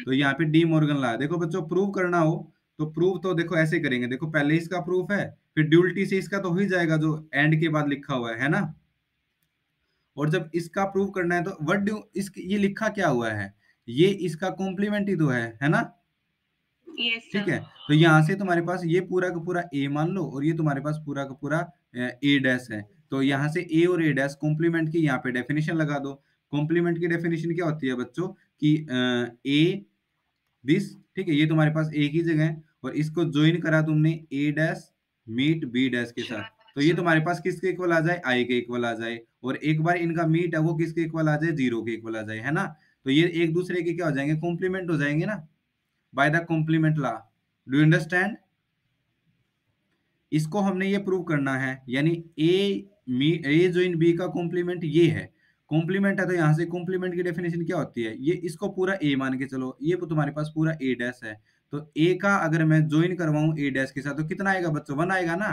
तो यहाँ पे डी मॉर्गन ला देखो बच्चों प्रूव करना हो तो प्रूव तो देखो ऐसे करेंगे। देखो पहले इसका प्रूफ है फिर ड्यूलिटी से इसका तो हो ही जाएगा जो एंड के बाद लिखा हुआ है है ना? और जब इसका प्रूफ करना है तो व्हाट डू इस ये लिखा क्या हुआ है? ये इसका कॉम्प्लीमेंट ही तो है है ना? यस ठीक है? तो यहाँ से तुम्हारे पास ये पूरा का पूरा ए मान लो और ये तुम्हारे पास पूरा का पूरा ए डैश है। तो यहाँ से ए और ए डैश कॉम्प्लीमेंट की यहाँ पे डेफिनेशन लगा दो। कॉम्प्लीमेंट की डेफिनेशन क्या होती है बच्चों? कि ए दिस ठीक है ये तुम्हारे पास ए की जगह है। और इसको ज्वाइन करा तुमने A dash meet B dash के साथ। तो ये तुम्हारे पास किसके इक्वल आ जाए? आई के इक्वल आ जाए। और एक बार इनका मीट है वो किसके इक्वल आ जाए? ज़ीरो के इक्वल आ जाए है ना? तो ये एक दूसरे के क्या हो जाएँगे? कॉम्प्लीमेंट हो जाएँगे ना? By the complement law do understand इसको हमने ये प्रूव करना है यानी ए मी ए जो इन बी का कॉम्प्लीमेंट ये है। कॉम्प्लीमेंट है तो यहाँ से कॉम्प्लीमेंट की डेफिनेशन क्या होती है? ये इसको पूरा ए मान के चलो। ये तुम्हारे पास पूरा ए डैश है। तो ए का अगर मैं ज्वाइन करवाऊं ए डैश के साथ तो कितना आएगा बच्चों? वन आएगा ना?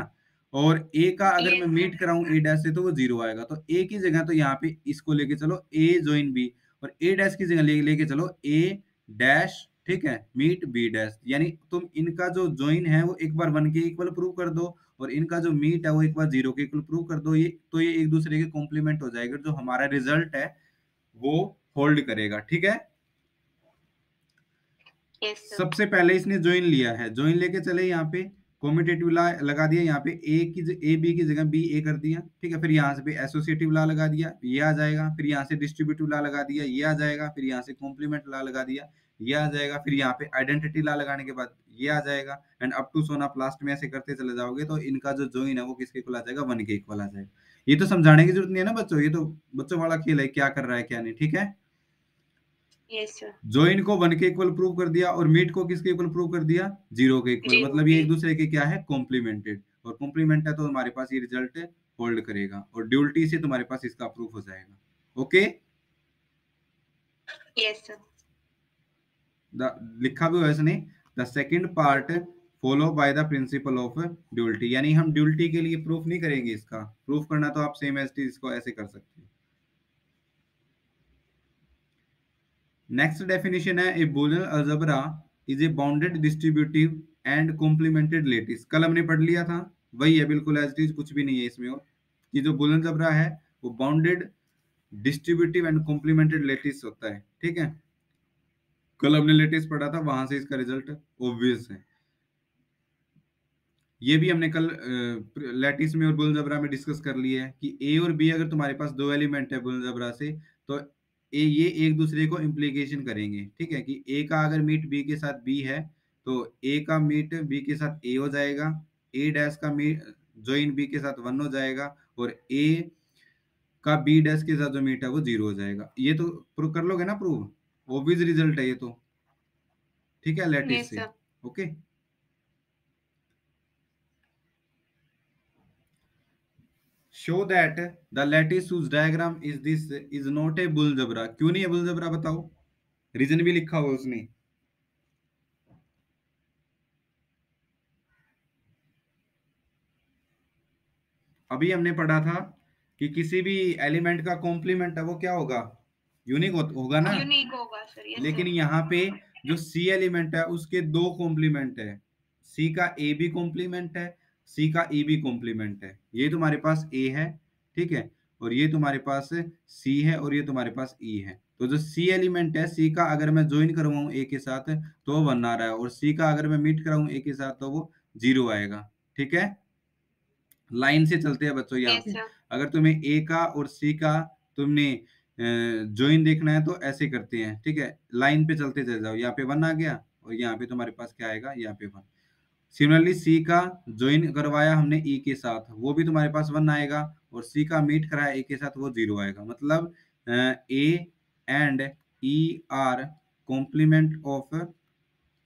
और ए का अगर मैं मीट कराऊं ए डैश से तो वो ज़ीरो आएगा। तो ए की जगह तो यहाँ पे इसको लेके चलो ए ज्वाइन बी और ए डैश की जगह ले लेके चलो ए डैश ठीक है? मीट बी डैश यानी तुम इनका जो ज्वाइन है वो एक बार वन के इक्वल प्रूव कर दो और इनका जो मीट है वो एक बार ज़ीरो के इक्वल प्रूव कर दो। ये तो ये एक दूसरे के कॉम्प्लीमेंट हो जाएगा जो हमारा रिज़ल्ट है वो होल्ड करेगा ठीक है? सर सबसे पहले इसने ज्वाइन लिया है। ज्वाइन लेके चले यहाँ पे कॉम्यूटेटिव ला लगा दिया, यहाँ पे ए की ए बी की जगह बी ए कर दिया, ठीक है? फिर यहाँ से एसोसिएटिव ला लगा दिया, ये आ जाएगा। फिर यहाँ से डिस्ट्रीब्यूटिव ला लगा दिया, ये आ जाएगा। फिर यहाँ से कॉम्प्लीमेंट ला लगा दिया, ये आ जाएगा। फिर यहाँ पे आइडेंटिटी ला लगाने के बाद ये आ जाएगा। एंड अप टू सोना प्लास्ट में ऐसे करते चले जाओगे तो इनका जो ज्वाइन है वो किसके इक्वल आ जाएगा? वन के इक्वल आ जाएगा। ये तो समझाने की ज़रूरत नहीं है ना बच्चों? ये तो बच्चों वाला खेल है, क्या कर रहा है, क्या नहीं, ठीक है? यस सर को वन के इक्वल प्रूव कर दिया और मीट को किसके इक्वल प्रूव कर दिया? ज़ीरो के इक्वल। मतलब ये एक दूसरे के क्या है? कॉम्प्लीमेंटेड और कॉम्प्लीमेंट है तो हमारे पास ये रिज़ल्ट होल्ड करेगा और ड्यूल्टी से तुम्हारे पास इसका प्रूफ हो जाएगा। ओके यस सर लिखा भी हुआ इसने the second part follow by the principle of duality यानी हम ड्यूल्टी के लिए प्रूफ नहीं करेंगे इसका। प्रूफ करना तो आप सेम एज इसको ऐसे कर सकते हैं। नेक्स्ट डेफिनेशन है a Boolean algebra is a bounded distributive and complemented lattice कल हमने पढ़ लिया था, वही है बिल्कुल एज इज़ कुछ भी नहीं है इसमें और। कि जो बुलियन अलजेब्रा है, वो bounded distributive and complemented lattice होता है, ठीक है? कल हमने लेटेस्ट पढ़ा था, वहाँ से इसका रिज़ल्ट ऑब्वियस है। ये भी हमने कल लेटिस में और बुलजबरा में डिस्कस कर लिया है कि ए और बी अगर तुम्हारे पास दो एलिमेंट है बुलजबरा से तो ए ये एक दूसरे को इम्प्लीकेशन करेंगे। ठीक है कि ए का अगर मीट बी के साथ बी है तो ए का मीट बी के साथ ए हो जाएगा ए डैश का मीट ज्वाइन बी के साथ वन हो जाएगा और ए का बी डैश के साथ जो मीट है वो ज़ीरो हो जाएगा। ये तो प्रूव कर लोगे ना प्रूव ऑब्वियस रिज़ल्ट है ये तो। ठीक है lattice yes sir okay show that the lattice whose diagram is this is not a bulgebra क्यों नहीं है bulgebra बताओ? रीजन भी लिखा हुआ उसने। अभी हमने पढ़ा था कि किसी भी एलिमेंट का कॉम्प्लीमेंट है वो क्या होगा? यूनिक होगा ना? यूनिक होगा सर यस लेकिन यहाँ पे जो सी एलिमेंट है उसके दो कॉम्प्लीमेंट है। सी का ए भी कॉम्प्लीमेंट है सी का ई भी कॉम्प्लीमेंट है। ये तुम्हारे पास ए है ठीक है? और ये तुम्हारे पास सी है और ये तुम्हारे पास ई है। तो जो सी एलिमेंट है सी का अगर मैं ज्वाइन करवाऊं ए के साथ तो वो वन आ रहा है। और सी का अगर मैं मीट कराऊं ए के साथ तो वो ज़ीरो आएगा ठीक है? लाइन से चलते हैं बच्चों यहाँ पे अगर तुम्हें ए का और सी का तुमने ज्वाइन देखना है तो ऐसे करते हैं ठीक है? लाइन पे चलते चले जाओ। यहाँ पे वन आ गया और यहाँ पे तुम्हारे पास क्या आएगा? यहाँ पे वन सिमिलरली सी का ज्वाइन करवाया हमने ई e के साथ वो भी तुम्हारे पास वन आएगा और सी का मीट कराया ए के साथ वो ज़ीरो आएगा। मतलब A and E R complement of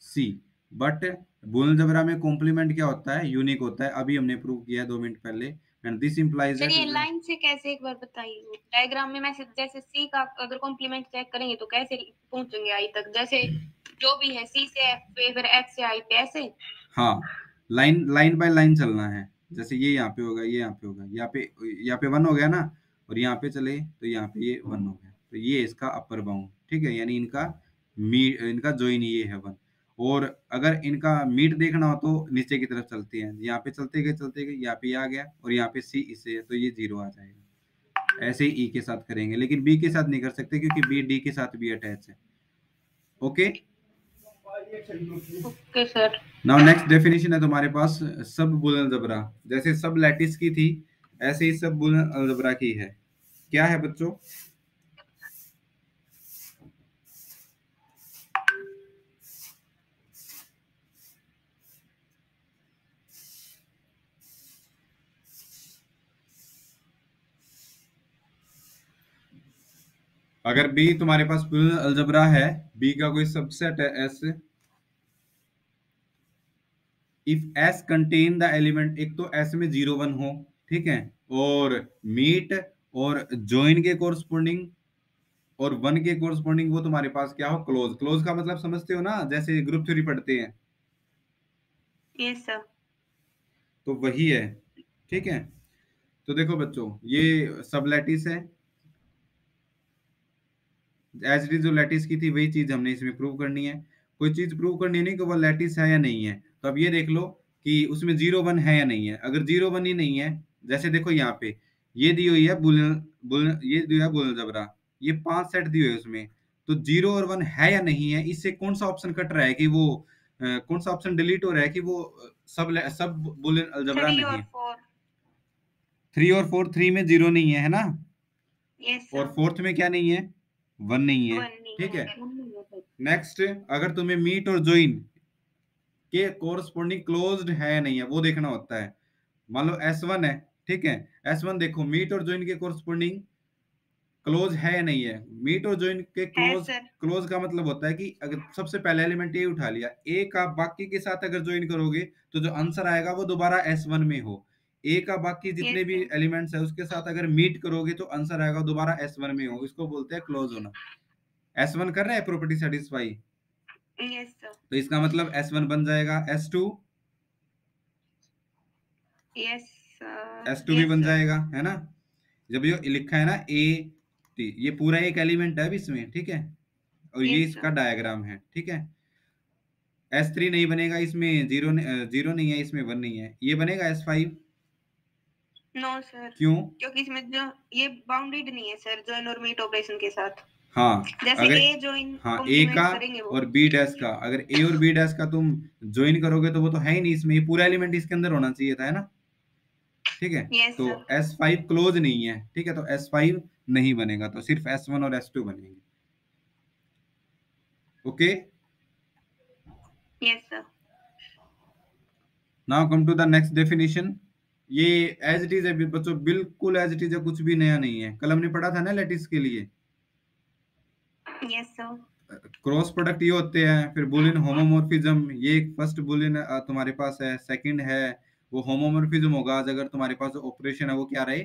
C but Boolean algebra में कॉम्प्लीमेंट क्या होता है? यूनिक होता है। अभी हमने प्रूव किया दो मिनट पहले एंड दिस इंप्लाइज चलिए लाइन से कैसे एक बार बताइए डायग्राम में मैसेज जैसे सी का अगर कॉम्प्लीमेंट चेक करेंगे तो कैसे पहुँचेंगे आई तक? जैसे जो भी है सी से एफ़ पे फिर एफ़ से आई पे ऐसे? हाँ लाइन लाइन बाय लाइन चलना है। जैसे ये यहाँ पे होगा, ये यहाँ पे होगा, यहाँ पे यहाँ पे वन हो गया ना, और यहाँ पे चले तो यहाँ पे ये वन हो गया। तो ये इसका अपर बाउंड ठीक है? यानी इनका मी इनका जोइन ये है वन और अगर इनका मीट देखना हो तो नीचे की तरफ़ चलते हैं। यहाँ पे चलते गए चलते गए, यहाँ पे आ गया, और यहाँ पे सी इससे तो ये ज़ीरो आ जाएगा। ऐसे ही ई e के साथ करेंगे, लेकिन बी के साथ नहीं कर सकते, क्योंकि बी डी के साथ भी अटैच है। Okay okay sir now next definition है तुम्हारे पास सब बुल जबरा जैसे सब लैटिस की थी, ऐसे ही सब बुल जबरा की है। क्या है बच्चों? अगर बी तुम्हारे पास अलजबरा है बी का कोई सबसेट है S if S contain the element एक तो एस में ज़ीरो वन हो ठीक है? और मीट और ज्वाइन के कोरस्पोंडिंग और वन के कोरस्पोंडिंग वो तुम्हारे पास क्या हो? क्लोज क्लोज का मतलब समझते हो ना? जैसे ग्रुप थ्योरी पढ़ते हैं। सर तो वही है ठीक है? तो देखो बच्चों ये सबलेटिस है। एज इट इज़ जो लैटिस की थी वही चीज़ हमने इसमें प्रूव करनी है। कोई चीज़ प्रूव करनी नहीं कि वो लैटिस है या नहीं है। तो अब ये देख लो कि उसमें ज़ीरो वन है या नहीं है। अगर ज़ीरो वन ही नहीं है जैसे देखो यहाँ पे ये दी हुई है बुल बुल ये दिया है बुल जबरा। ये पाँच सेट दिए हुए उसमें। तो ज़ीरो और वन है या नहीं है इससे कौन सा ऑप्शन कट रहा है कि वो कौन सा ऑप्शन डिलीट हो रहा है कि वो सब सब बुल जबरा नहीं है। थ्री और फोर थ्री में ज़ीरो नहीं है है ना? Yes, और फोर्थ में क्या नहीं है? वन नहीं है। ठीक है। नेक्स्ट अगर तुम्हें मीट और ज्वाइन के कोरस्पोंडिंग क्लोज्ड है नहीं है वो देखना होता है। मान लो एस वन है ठीक है? एस वन देखो मीट और ज्वाइन के कोरस्पोंडिंग क्लोज है या नहीं है? मीट और ज्वाइन के क्लोज क्लोज का मतलब होता है कि अगर सबसे पहले एलिमेंट ए उठा लिया ए का बाकी के साथ अगर ज्वाइन करोगे तो जो आंसर आएगा वो दोबारा एस वन में हो। ए का बाकी जितने भी एलिमेंट्स है उसके साथ अगर मीट करोगे तो आंसर आएगा दोबारा एस वन में हो। इसको बोलते हैं क्लोज होना। एस वन कर रहे हैं प्रॉपर्टी सेटिस्फाई तो इसका मतलब एस वन बन जाएगा एस टू एस टू भी बन जाएगा है ना? जब ये लिखा है ना ए टी ये पूरा एक एलिमेंट है इसमें ठीक है? और ये इसका डायग्राम है ठीक है? एस थ्री नहीं बनेगा इसमें ज़ीरो ज़ीरो नहीं है इसमें वन नहीं है। ये बनेगा एस फाइव नो सर क्यों? क्योंकि इसमें जो ये बाउंडेड नहीं है सर जॉइन और मीट ऑपरेशन के साथ। हाँ जैसे अगर ए हाँ ए का और बी डैश का। अगर ए और बी डैश का तुम ज्वाइन करोगे तो वो तो है ही नहीं इसमें ये पूरा एलिमेंट इसके अंदर होना चाहिए था है ना? ठीक है? Yes, तो एस फाइव क्लोज नहीं है ठीक है? तो एस फाइव नहीं बनेगा तो सिर्फ़ एस वन और एस टू बनेंगे। Okay? Now come to the next definition ये एज इट इज़ है बच्चों बिल्कुल एज इट इज़ है कुछ भी नया नहीं है। कल हमने पढ़ा था ना लेटिस के लिए? यस सर क्रॉस प्रोडक्ट ये होते हैं फिर बुलियन होमोमोर्फिज्म ये एक फ़र्स्ट बुलियन तुम्हारे पास है सेकंड है वो होमोमोर्फिज्म होगा अगर तुम्हारे पास ऑपरेशन है वो क्या रहे?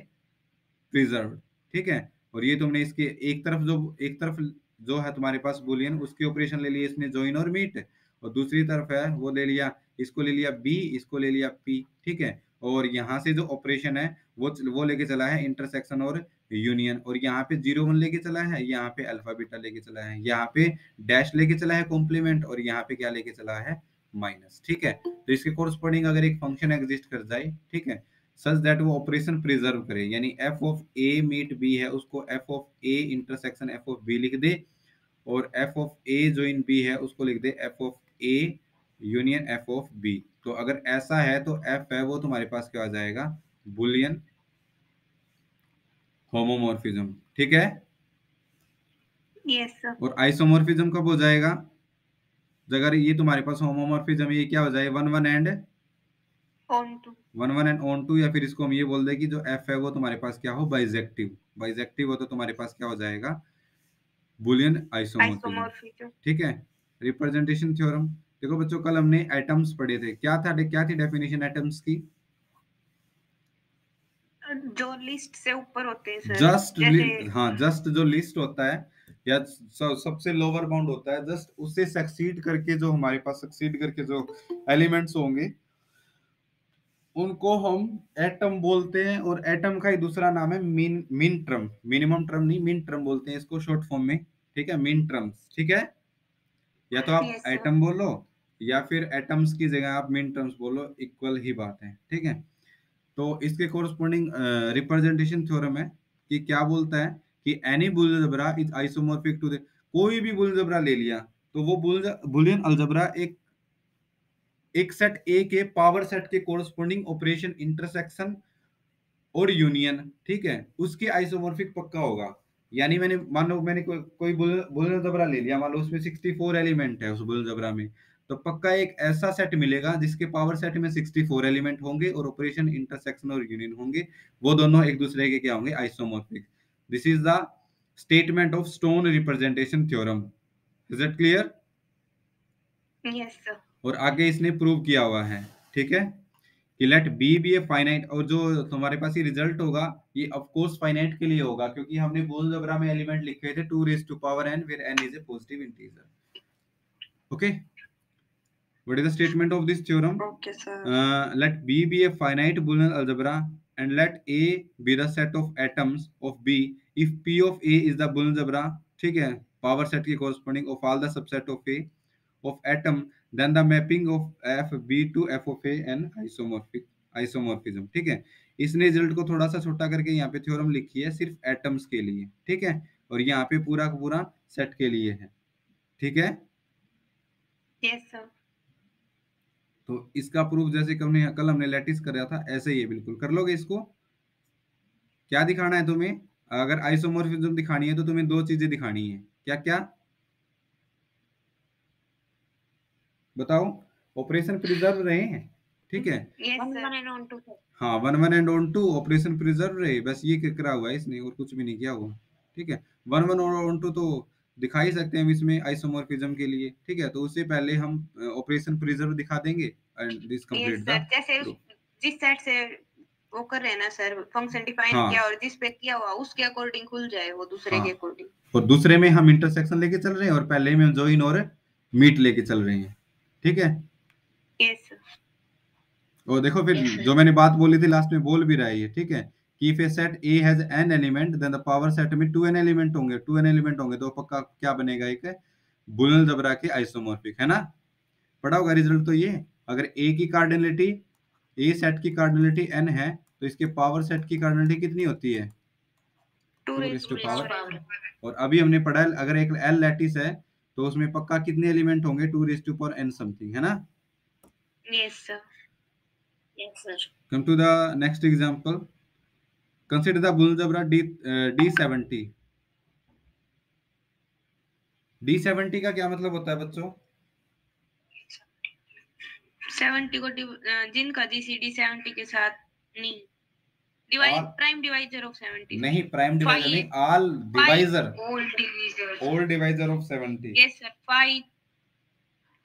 प्रिजर्व ठीक है? और ये तुमने इसके एक तरफ़ जो एक तरफ़ जो है तुम्हारे पास बुलियन उसकी ऑपरेशन ले लिया इसने ज्वाइन और मीट और दूसरी तरफ़ है वो ले लिया इसको ले लिया बी इसको ले लिया पी ठीक है? और यहाँ से जो ऑपरेशन है वो वो लेके चला है इंटरसेक्शन और यूनियन, और यहाँ पे ज़ीरो वन लेके चला है, यहाँ पे अल्फ़ा बीटा लेके चला है, यहाँ पे डैश लेके चला है कॉम्प्लीमेंट और यहाँ पे क्या लेके चला है माइनस ठीक है? तो इसके कोरस्पोंडिंग अगर एक फ़ंक्शन एग्जिस्ट कर जाए, ठीक है सच दैट वो ऑपरेशन प्रिजर्व करे, यानी F of A meet B है, उसको F of A intersection F of B लिख दे, और एफ़ ऑफ़ ए जो इन बी है, उसको लिख दे F of A union F of B तो अगर ऐसा है तो एफ़ है वो तुम्हारे पास क्या आ जाएगा? बुलियन होमोमोर्फिज्म ठीक है? सर और आइसोमॉर्फिज्म कब हो जाएगा? अगर ये तुम्हारे पास होमोमॉर्फिज्म ये क्या हो जाए? One one and onto one one and onto या फिर इसको हम ये बोल दें कि जो एफ़ है वो तुम्हारे पास क्या हो? बाइजेक्टिव बाइजेक्टिव हो तो तुम्हारे पास क्या हो जाएगा? बुलियन आइसोमॉर्फिज्म ठीक है? रिप्रेजेंटेशन थ्योरम देखो बच्चों कल हमने एटम्स पढ़े थे। क्या था? क्या थी डेफिनेशन एटम्स की? जो लिस्ट से ऊपर होते हैं सर जस्ट हाँ जस्ट जो लिस्ट होता है या सबसे लोअर बाउंड होता है जस्ट उससे सक्सीड करके जो हमारे पास सक्सीड करके जो एलिमेंट्स होंगे उनको हम एटम बोलते हैं और एटम का ही दूसरा नाम है mean mean term minimum term नहीं मीन ट्रम बोलते हैं इसको शॉर्ट फॉर्म में ठीक है? मिन ट्रम्स ठीक है? या तो आप एटम बोलो या फिर एटम्स की जगह आप मिन ट्रम्स बोलो इक्वल ही बात है ठीक है? तो इसके कोरस्पोंडिंग रिप्रेजेंटेशन थ्योरम है कि क्या बोलता है कि any Boolean algebra is isomorphic to the कोई भी बुल अलजेब्रा ले लिया तो वो बुलियन अलजेब्रा एक एक सेट ए के पावर सेट के कोरस्पोंडिंग ऑपरेशन इंटरसेक्शन और यूनियन ठीक है? उसके आइसोमॉर्फिक पक्का होगा। यानी मैंने, मान लो मैंने कोई कोई बुल बुल अलजेब्रा ले लिया, मान लो उसमें 64 एलिमेंट है उस बुल अलजेब्रा में। तो पक्का एक ऐसा सेट मिलेगा जिसके पावर सेट में 64 एलिमेंट होंगे और ऑपरेशन इंटरसेक्शन और यूनियन होंगे। वो दोनों एक दूसरे के क्या होंगे? Isomorphic this is the statement of Stone representation theorem is it clear yes sir और आगे इसने प्रूव किया हुआ है ठीक है? कि let B be a finite और जो तुम्हारे पास ये रिज़ल्ट होगा ये ऑफ़ कोर्स फाइनाइट के लिए होगा क्योंकि हमने बोल जबरा में एलिमेंट लिखे थे 2 raise to power n where n is a positive integer. Okay? What is the statement of this theorem okay sir uh, let b be a finite boolean algebra and let a be the set of atoms of b if p of a is the boolean algebra ठीक है power set के corresponding of all the subset of a of atom then the mapping of f b to f of a and isomorphic isomorphism ठीक है इसने result को थोड़ा सा छोटा करके यहाँ पे थ्योरम लिखी है सिर्फ़ एटम्स के लिए ठीक है और यहाँ पे पूरा का पूरा सेट के लिए है ठीक है यस सर तो इसका प्रूफ जैसे कि हमने कल हमने लेटिस कर रहा था ऐसे ही है बिल्कुल। कर लोगे इसको? क्या दिखाना है तुम्हें? अगर आइसोमोर्फिज्म दिखानी है तो तुम्हें दो चीज़ें दिखानी है। क्या क्या बताओ। ऑपरेशन प्रिजर्व रहे हैं? ठीक है? Yes one sir one and onto हाँ one one and onto operation preserve रहे। बस ये करा हुआ है इसने और कुछ भी नहीं किया हुआ ठीक है? वन वन और ऑन टू तो दिखा ही सकते हैं इसमें आइसोमोर्फिज्म के लिए ठीक है? तो उससे पहले हम ऑपरेशन प्रिजर्व दिखा देंगे एंड दिस कंप्लीट द जैसे जिस सेट से वो कर रहे हैं ना सर फ़ंक्शन डिफाइन हाँ। किया और जिस पे किया हुआ उसके अकॉर्डिंग खुल जाए वो दूसरे हाँ। के अकॉर्डिंग और दूसरे में हम इंटरसेक्शन लेके चल रहे हैं और पहले में हम जॉइन और मीट लेके चल रहे हैं ठीक है? यस और देखो फिर Yes, जो मैंने बात बोली थी लास्ट में बोल भी रहा है ये ठीक है? कि if a set A has N element then the power set में टू एन एलिमेंट होंगे टू एन एलिमेंट होंगे तो पक्का क्या बनेगा एक? बुलल जबरा के आइसोमॉर्फिक है ना? पढ़ा होगा रिज़ल्ट तो ये अगर ए की कार्डिनलिटी ए सेट की कार्डिनलिटी एन है तो इसके पावर सेट की कार्डिनलिटी कितनी होती है? टू टू पावर और अभी हमने पढ़ा अगर एक एल लैटिस है तो उसमें पक्का कितने एलिमेंट होंगे? Two raise to power N something है ना? Yes sir yes sir come to the next example. Consider the bull algebra d uh, d70 d70 का क्या मतलब होता है बच्चों? 70 को जिनका जीसीडी 70 के साथ नहीं। प्राइम डिवाइजर ऑफ़ 70 नहीं प्राइम डिवाइजर Five. नहीं all divisor all divisor all divisor of 70 yes sir 5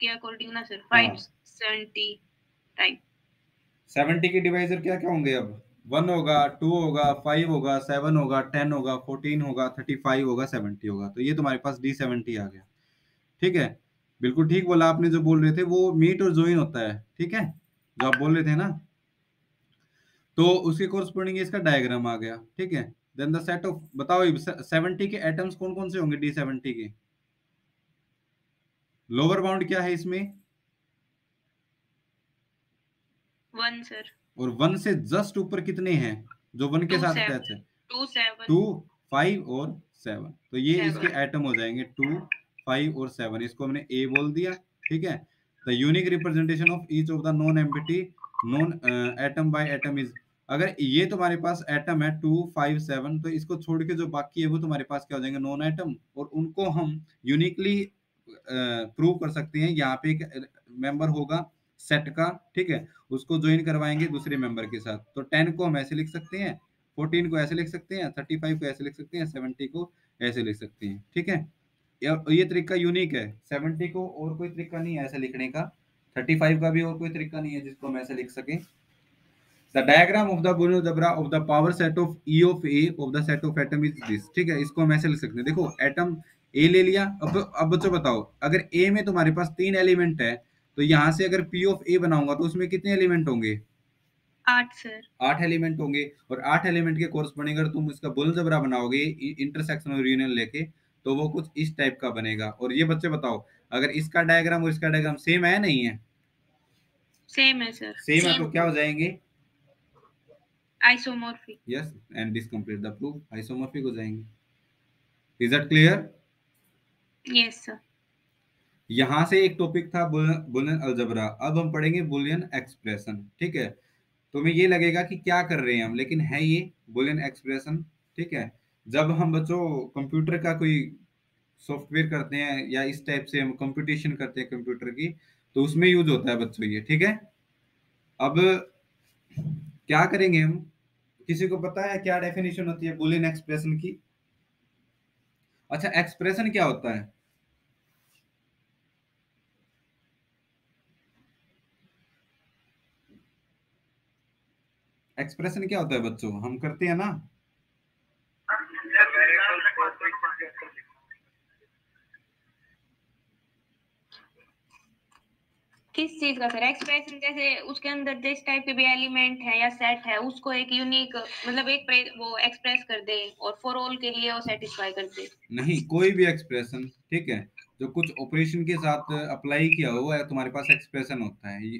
के अकॉर्डिंग ना सर 5 70 टाइप 70 के डिवाइजर क्या क्या होंगे अब? 1 होगा 2 होगा 5 होगा 7 होगा 10 होगा 14 होगा 35 होगा 70 होगा। तो ये तुम्हारे पास d70 आ गया। ठीक है? बिल्कुल ठीक बोला आपने, जो बोल रहे थे, वो मीट और जोइन होता है। ठीक है? जो आप बोल रहे थे ना? तो उसके कोरस्पोंडिंग इसका डायग्राम आ गया। ठीक है? देन द सेट ऑफ़ बताओ 70 के एटम्स कौन कौन से होंगे d70 के? लोअर बाउंड क्या है इसमें? 1 सर और वन से जस्ट ऊपर कितने हैं? जो वन के साथ अटैच है। 2 7 टू फाइव और सेवन। तो ये Seven. इसके एटम हो जाएँगे। टू फाइव और सेवन। इसको हमने ए बोल दिया ठीक है? The unique representation of each of the non empty non atom by atom is अगर ये तुम्हारे पास एटम है टू फाइव सेवन तो इसको छोड़ के जो बाकी है वो तुम्हारे पास क्या हो जाएँगे? नॉन एटम और उनको हम यूनिकली प्रूव कर सकते हैं। यहाँ पे एक मेंबर होगा। सेट का, ठीक है? उसको ज्वाइन करवाएँगे दूसरे मेंबर के साथ। तो टेन को हम ऐसे लिख सकते हैं फोर्टीन को ऐसे लिख सकते हैं थर्टी फाइव को ऐसे लिख सकते हैं सेवेंटी को ऐसे लिख सकते हैं, ठीक है? ये तरीका यूनिक है। सेवेंटी को और कोई तरीका नहीं है ऐसे लिखने का। थर्टी फाइव का भी और कोई तरीका नहीं है जिसको हम ऐसे लिख सकें। The diagram of the Boolean algebra of the power set of E of A of the set of atom is this ठीक है? इसको हम ऐसे लिख सकते हैं। देखो एटम ए ले लिया। अब अब बच्चों बताओ, अगर ए में तुम्हारे पास तीन एलिमेंट है तो यहाँ से अगर पी ऑफ़ ए बनाऊँगा तो उसमें कितने एलिमेंट होंगे? आठ सर आठ एलिमेंट होंगे और आठ एलिमेंट के कोर्स बनेगा तुम इसका बुल जबरा बनाओगे इंटरसेक्शन और यूनियन लेके तो वो कुछ इस टाइप का बनेगा। और ये बच्चे बताओ अगर इसका डायग्राम और इसका डायग्राम सेम है नहीं है? सेम है सर सेम है तो क्या हो जाएँगे? Isomorphic yes and this complete the proof isomorphic हो जाएँगे। Is that clear yes sir यहाँ से एक टॉपिक था बुलियन अलजबरा। अब हम पढ़ेंगे बुलियन एक्सप्रेशन, ठीक है? तो मैं ये लगेगा कि क्या कर रहे हैं हम, लेकिन है ये बुलियन एक्सप्रेशन, ठीक है? जब हम बच्चों, कंप्यूटर का कोई सॉफ्टवेयर करते हैं या इस टाइप से हम कंप्यूटेशन करते हैं कंप्यूटर की तो उसमें यूज़ होता है बच्चों ये, ठीक है? अब क्या करेंगे हम? किसी को पता है क्या डेफिनेशन होती है बुलियन एक्सप्रेशन की? अच्छा एक्सप्रेशन क्या होता है? एक्सप्रेशन क्या होता है बच्चों? हम करते हैं ना? किस चीज़ का सर? एक्सप्रेशन जैसे उसके अंदर जिस टाइप के भी एलिमेंट है या सेट है उसको एक यूनिक मतलब एक वो एक्सप्रेस कर दे और फॉर ऑल के लिए वो सेटिस्फाई कर दे। नहीं कोई भी एक्सप्रेशन ठीक है? जो कुछ ऑपरेशन के साथ अप्लाई किया हुआ है तुम्हारे पास एक्सप्रेशन होता है।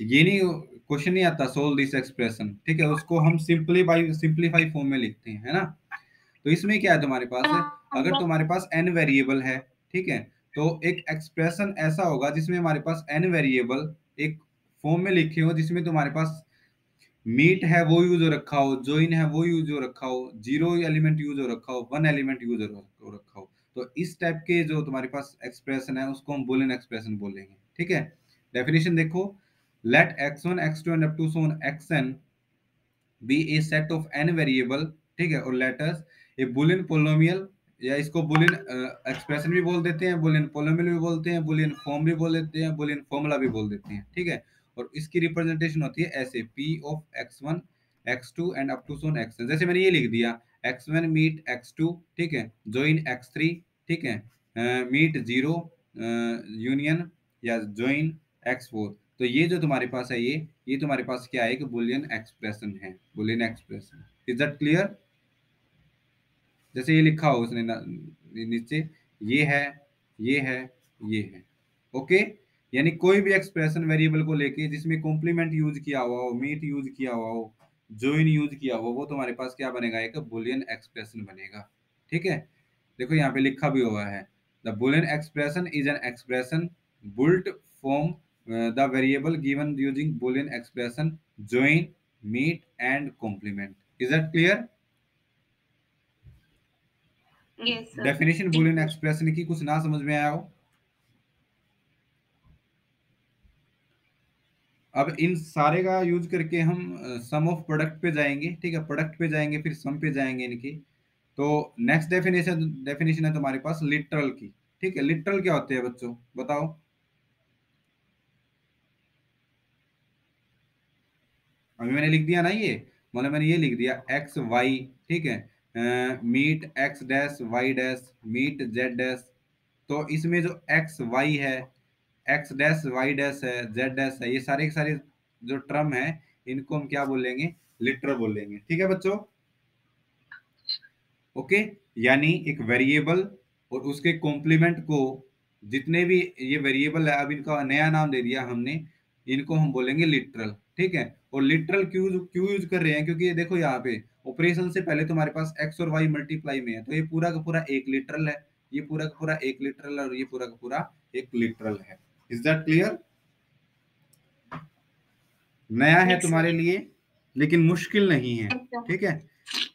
ये, नहीं क्वेश्चन नहीं आता सोल्व दिस एक्सप्रेशन ठीक है? उसको हम सिंपलीफाई सिंपलीफाई फॉर्म में लिखते हैं है ना? तो इसमें क्या है तुम्हारे पास? हाँ, अगर तुम्हारे पास एन वेरिएबल है ठीक है तो एक एक्सप्रेशन ऐसा होगा जिसमें हमारे पास एन वेरिएबल एक फॉर्म में लिखे हो जिसमें तुम्हारे पास मीट है वो यूज़ हो रखा हो जोइन है वो यूज़ हो रखा हो ज़ीरो एलिमेंट यूज़ हो रखा हो वन एलिमेंट यूज़ हो रखा हो तो इस टाइप के जो तुम्हारे पास एक्सप्रेशन है उसको हम बोलियन एक्सप्रेशन बोलेंगे ठीक है? डेफिनेशन देखो one X two and up to so on X N be a set of N variable ठीक है? और लेटर्स ए बुलियन पोलोमियल या इसको बुलियन एक्सप्रेशन भी बोल देते हैं बुलियन पोलोमियल भी बोलते हैं बुलियन फॉर्म भी बोल देते हैं बुलियन फॉर्मूला भी बोल देते हैं, ठीक है? और इसकी रिप्रेजेंटेशन होती है ऐसे P of X one X two and up to so on X जैसे मैंने ये लिख दिया X one meet X two ठीक है? जोइन एक्स थ्री ठीक है? मीट ज़ीरो यूनियन या जोइन एक्स फोर तो ये जो तुम्हारे पास है ये ये तुम्हारे पास क्या है? कि बुलियन एक्सप्रेशन है। Boolean expression is that clear जैसे ये लिखा हो उसने नीचे, ये है ये है ये है। ओके यानी कोई भी एक्सप्रेशन वेरिएबल को लेके जिसमें कॉम्प्लीमेंट यूज़ किया हुआ हो मीट यूज़ किया हुआ हो जोइन यूज़ किया हुआ वो तुम्हारे पास क्या बनेगा? एक बुलियन एक्सप्रेशन बनेगा। ठीक है? देखो यहाँ पे लिखा भी हुआ है। The Boolean expression is an expression built form the variable given using Boolean expression join meet and complement is that clear definition Boolean expression की कुछ ना समझ में आया हो? अब इन सारे का यूज़ करके हम सम ऑफ़ प्रोडक्ट पे जाएँगे ठीक है? प्रोडक्ट पे जाएँगे फिर सम पे जाएँगे इनकी। तो नेक्स्ट डेफिनेशन डेफिनेशन है तुम्हारे पास लिटरल की। ठीक है? लिटरल क्या होते हैं बच्चों? बताओ। अभी मैंने लिख दिया ना ये मतलब मैंने ये लिख दिया एक्स वाई ठीक है? Meet X dash Y dash meet Z dash तो इसमें जो एक्स वाई है एक्स डैश वाई डैश है जेड डैश है, ये सारे के सारे जो टर्म है, इनको हम क्या बोलेंगे? लिटर बोलेंगे, ठीक है बच्चों? ओके यानी एक वेरिएबल और उसके कॉम्प्लीमेंट को, जितने भी ये वेरिएबल है, अब इनका नया नाम दे दिया हमने, इनको हम बोलेंगे लिटरल ठीक है? और लिटरल क्यों क्यू यूज़ कर रहे हैं क्योंकि ये देखो यहाँ पे ऑपरेशन से पहले तुम्हारे पास एक्स और वाई मल्टीप्लाई में है तो ये पूरा का पूरा एक लिटरल है ये पूरा का पूरा एक लिटरल और ये पूरा का पूरा एक लिटरल है। इज़ दैट क्लियर नया है तुम्हारे लिए लेकिन मुश्किल नहीं है ठीक है?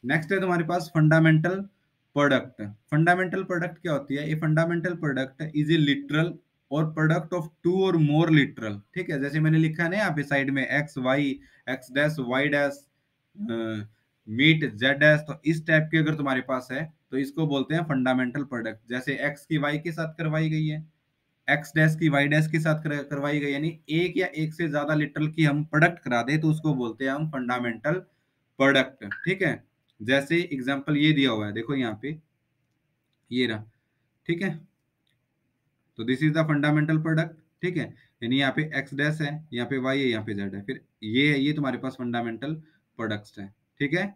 नेक्स्ट है तुम्हारे पास फंडामेंटल प्रोडक्ट फंडामेंटल प्रोडक्ट क्या होती है? ये fundamental product is a literal और प्रोडक्ट ऑफ़ टू और मोर लिटरल ठीक है? जैसे मैंने लिखा ना यहाँ पे साइड में X Y X dash Y dash meet Z dash तो इस टाइप के अगर तुम्हारे पास है तो इसको बोलते हैं फंडामेंटल प्रोडक्ट जैसे एक्स की वाई के साथ करवाई गई है एक्स डैश की वाई डैश के साथ कर, करवाई गई यानी एक या एक से ज़्यादा लिटरल की हम प्रोडक्ट करा दे तो उसको बोलते हैं हम फंडामेंटल प्रोडक्ट ठीक है? जैसे एग्ज़ाम्पल ये दिया हुआ है देखो यहाँ पे ये रहा ठीक है? तो this is the fundamental product ठीक है? यानी यहाँ पे एक्स डैश है, यहाँ पे वाई है, यहाँ पे जेड है। फिर ये है, ये तुम्हारे पास फंडामेंटल प्रोडक्ट्स है, ठीक है?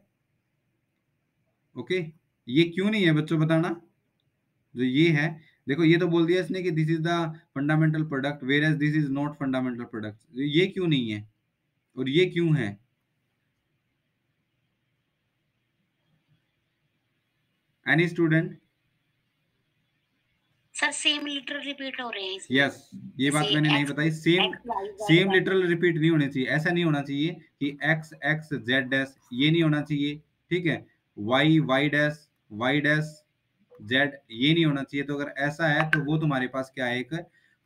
ओके ये क्यों नहीं है बच्चों बताना? जो ये है, देखो ये तो बोल दिया इसने कि this is the fundamental product where as this is not fundamental product ये क्यों नहीं है? और ये क्यों है? Any student sir same literal repeat हो रहे हैं यस yes, ये बात मैंने नहीं बताई। सेम सेम लिटरल रिपीट नहीं होने चाहिए। ऐसा नहीं होना चाहिए कि एक्स एक्स जेड डैश ये नहीं होना चाहिए। ठीक है? Y Y dash Y dash Z ये नहीं होना चाहिए। तो अगर ऐसा है तो वो तुम्हारे पास क्या है एक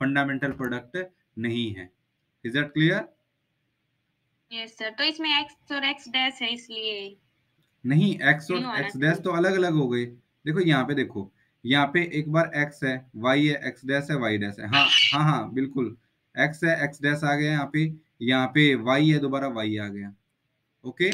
फंडामेंटल प्रोडक्ट नहीं है। Is that clear yes sir तो इसमें एक्स और एक्स डैश है इसलिए। नहीं एक्स और एक्स डैश तो अलग अलग हो गए। देखो यहाँ पे देखो। यहाँ पे एक बार एक्स है वाई है एक्स डैश है वाई डैश है। हाँ हाँ हाँ बिल्कुल। एक्स है एक्स डैश आ गया यहाँ पे। यहाँ पे वाई है दोबारा वाई आ गया। ओके?